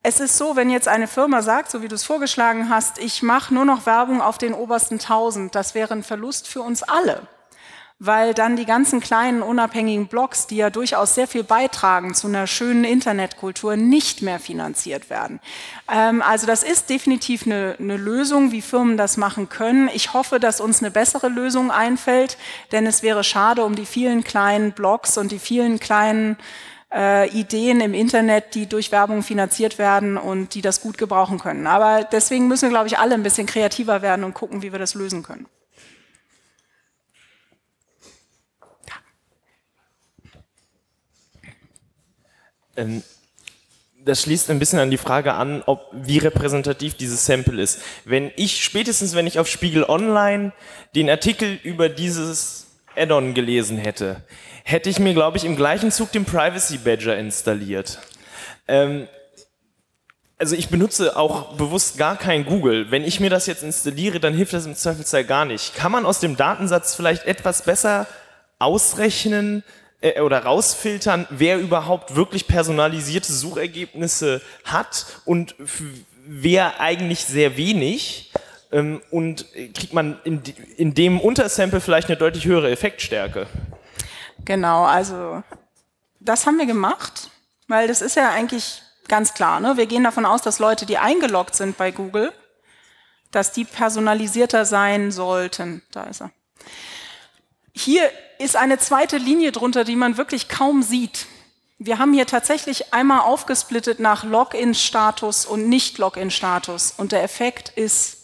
es ist so, wenn jetzt eine Firma sagt, so wie du es vorgeschlagen hast, ich mache nur noch Werbung auf den obersten 1000, das wäre ein Verlust für uns alle, weil dann die ganzen kleinen unabhängigen Blogs, die ja durchaus sehr viel beitragen zu einer schönen Internetkultur, nicht mehr finanziert werden. Ähm, also das ist definitiv eine, eine Lösung, wie Firmen das machen können. Ich hoffe, dass uns eine bessere Lösung einfällt, denn es wäre schade um die vielen kleinen Blogs und die vielen kleinen äh, Ideen im Internet, die durch Werbung finanziert werden und die das gut gebrauchen können. Aber deswegen müssen wir, glaube ich, alle ein bisschen kreativer werden und gucken, wie wir das lösen können. Ähm, das schließt ein bisschen an die Frage an, ob wie repräsentativ dieses Sample ist. Wenn ich spätestens, wenn ich auf Spiegel Online den Artikel über dieses Add-on gelesen hätte, hätte ich mir, glaube ich, im gleichen Zug den Privacy Badger installiert. Ähm, also ich benutze auch bewusst gar kein Google. Wenn ich mir das jetzt installiere, dann hilft das im Zweifelsfall gar nicht. Kann man aus dem Datensatz vielleicht etwas besser ausrechnen äh, oder rausfiltern, wer überhaupt wirklich personalisierte Suchergebnisse hat und wer eigentlich sehr wenig? Ähm, und kriegt man in, in dem Untersample vielleicht eine deutlich höhere Effektstärke? Genau, also das haben wir gemacht, weil das ist ja eigentlich ganz klar. Ne? Wir gehen davon aus, dass Leute, die eingeloggt sind bei Google, dass die personalisierter sein sollten. Da ist er. Hier ist eine zweite Linie drunter, die man wirklich kaum sieht. wir haben hier tatsächlich einmal aufgesplittet nach Login-Status und Nicht-Login-Status und der Effekt ist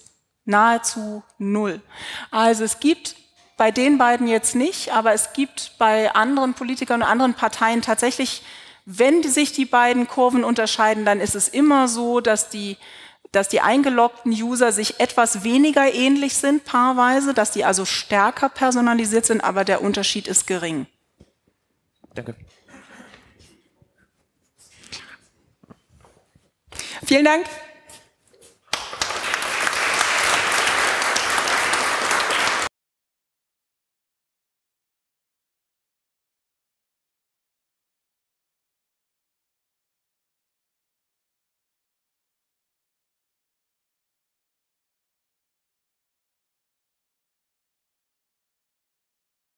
nahezu null. Also es gibt bei den beiden jetzt nicht, aber es gibt bei anderen Politikern und anderen Parteien tatsächlich, wenn sich die beiden Kurven unterscheiden, dann ist es immer so, dass die dass die eingeloggten User sich etwas weniger ähnlich sind paarweise, dass die also stärker personalisiert sind, aber der Unterschied ist gering. Danke. Vielen Dank.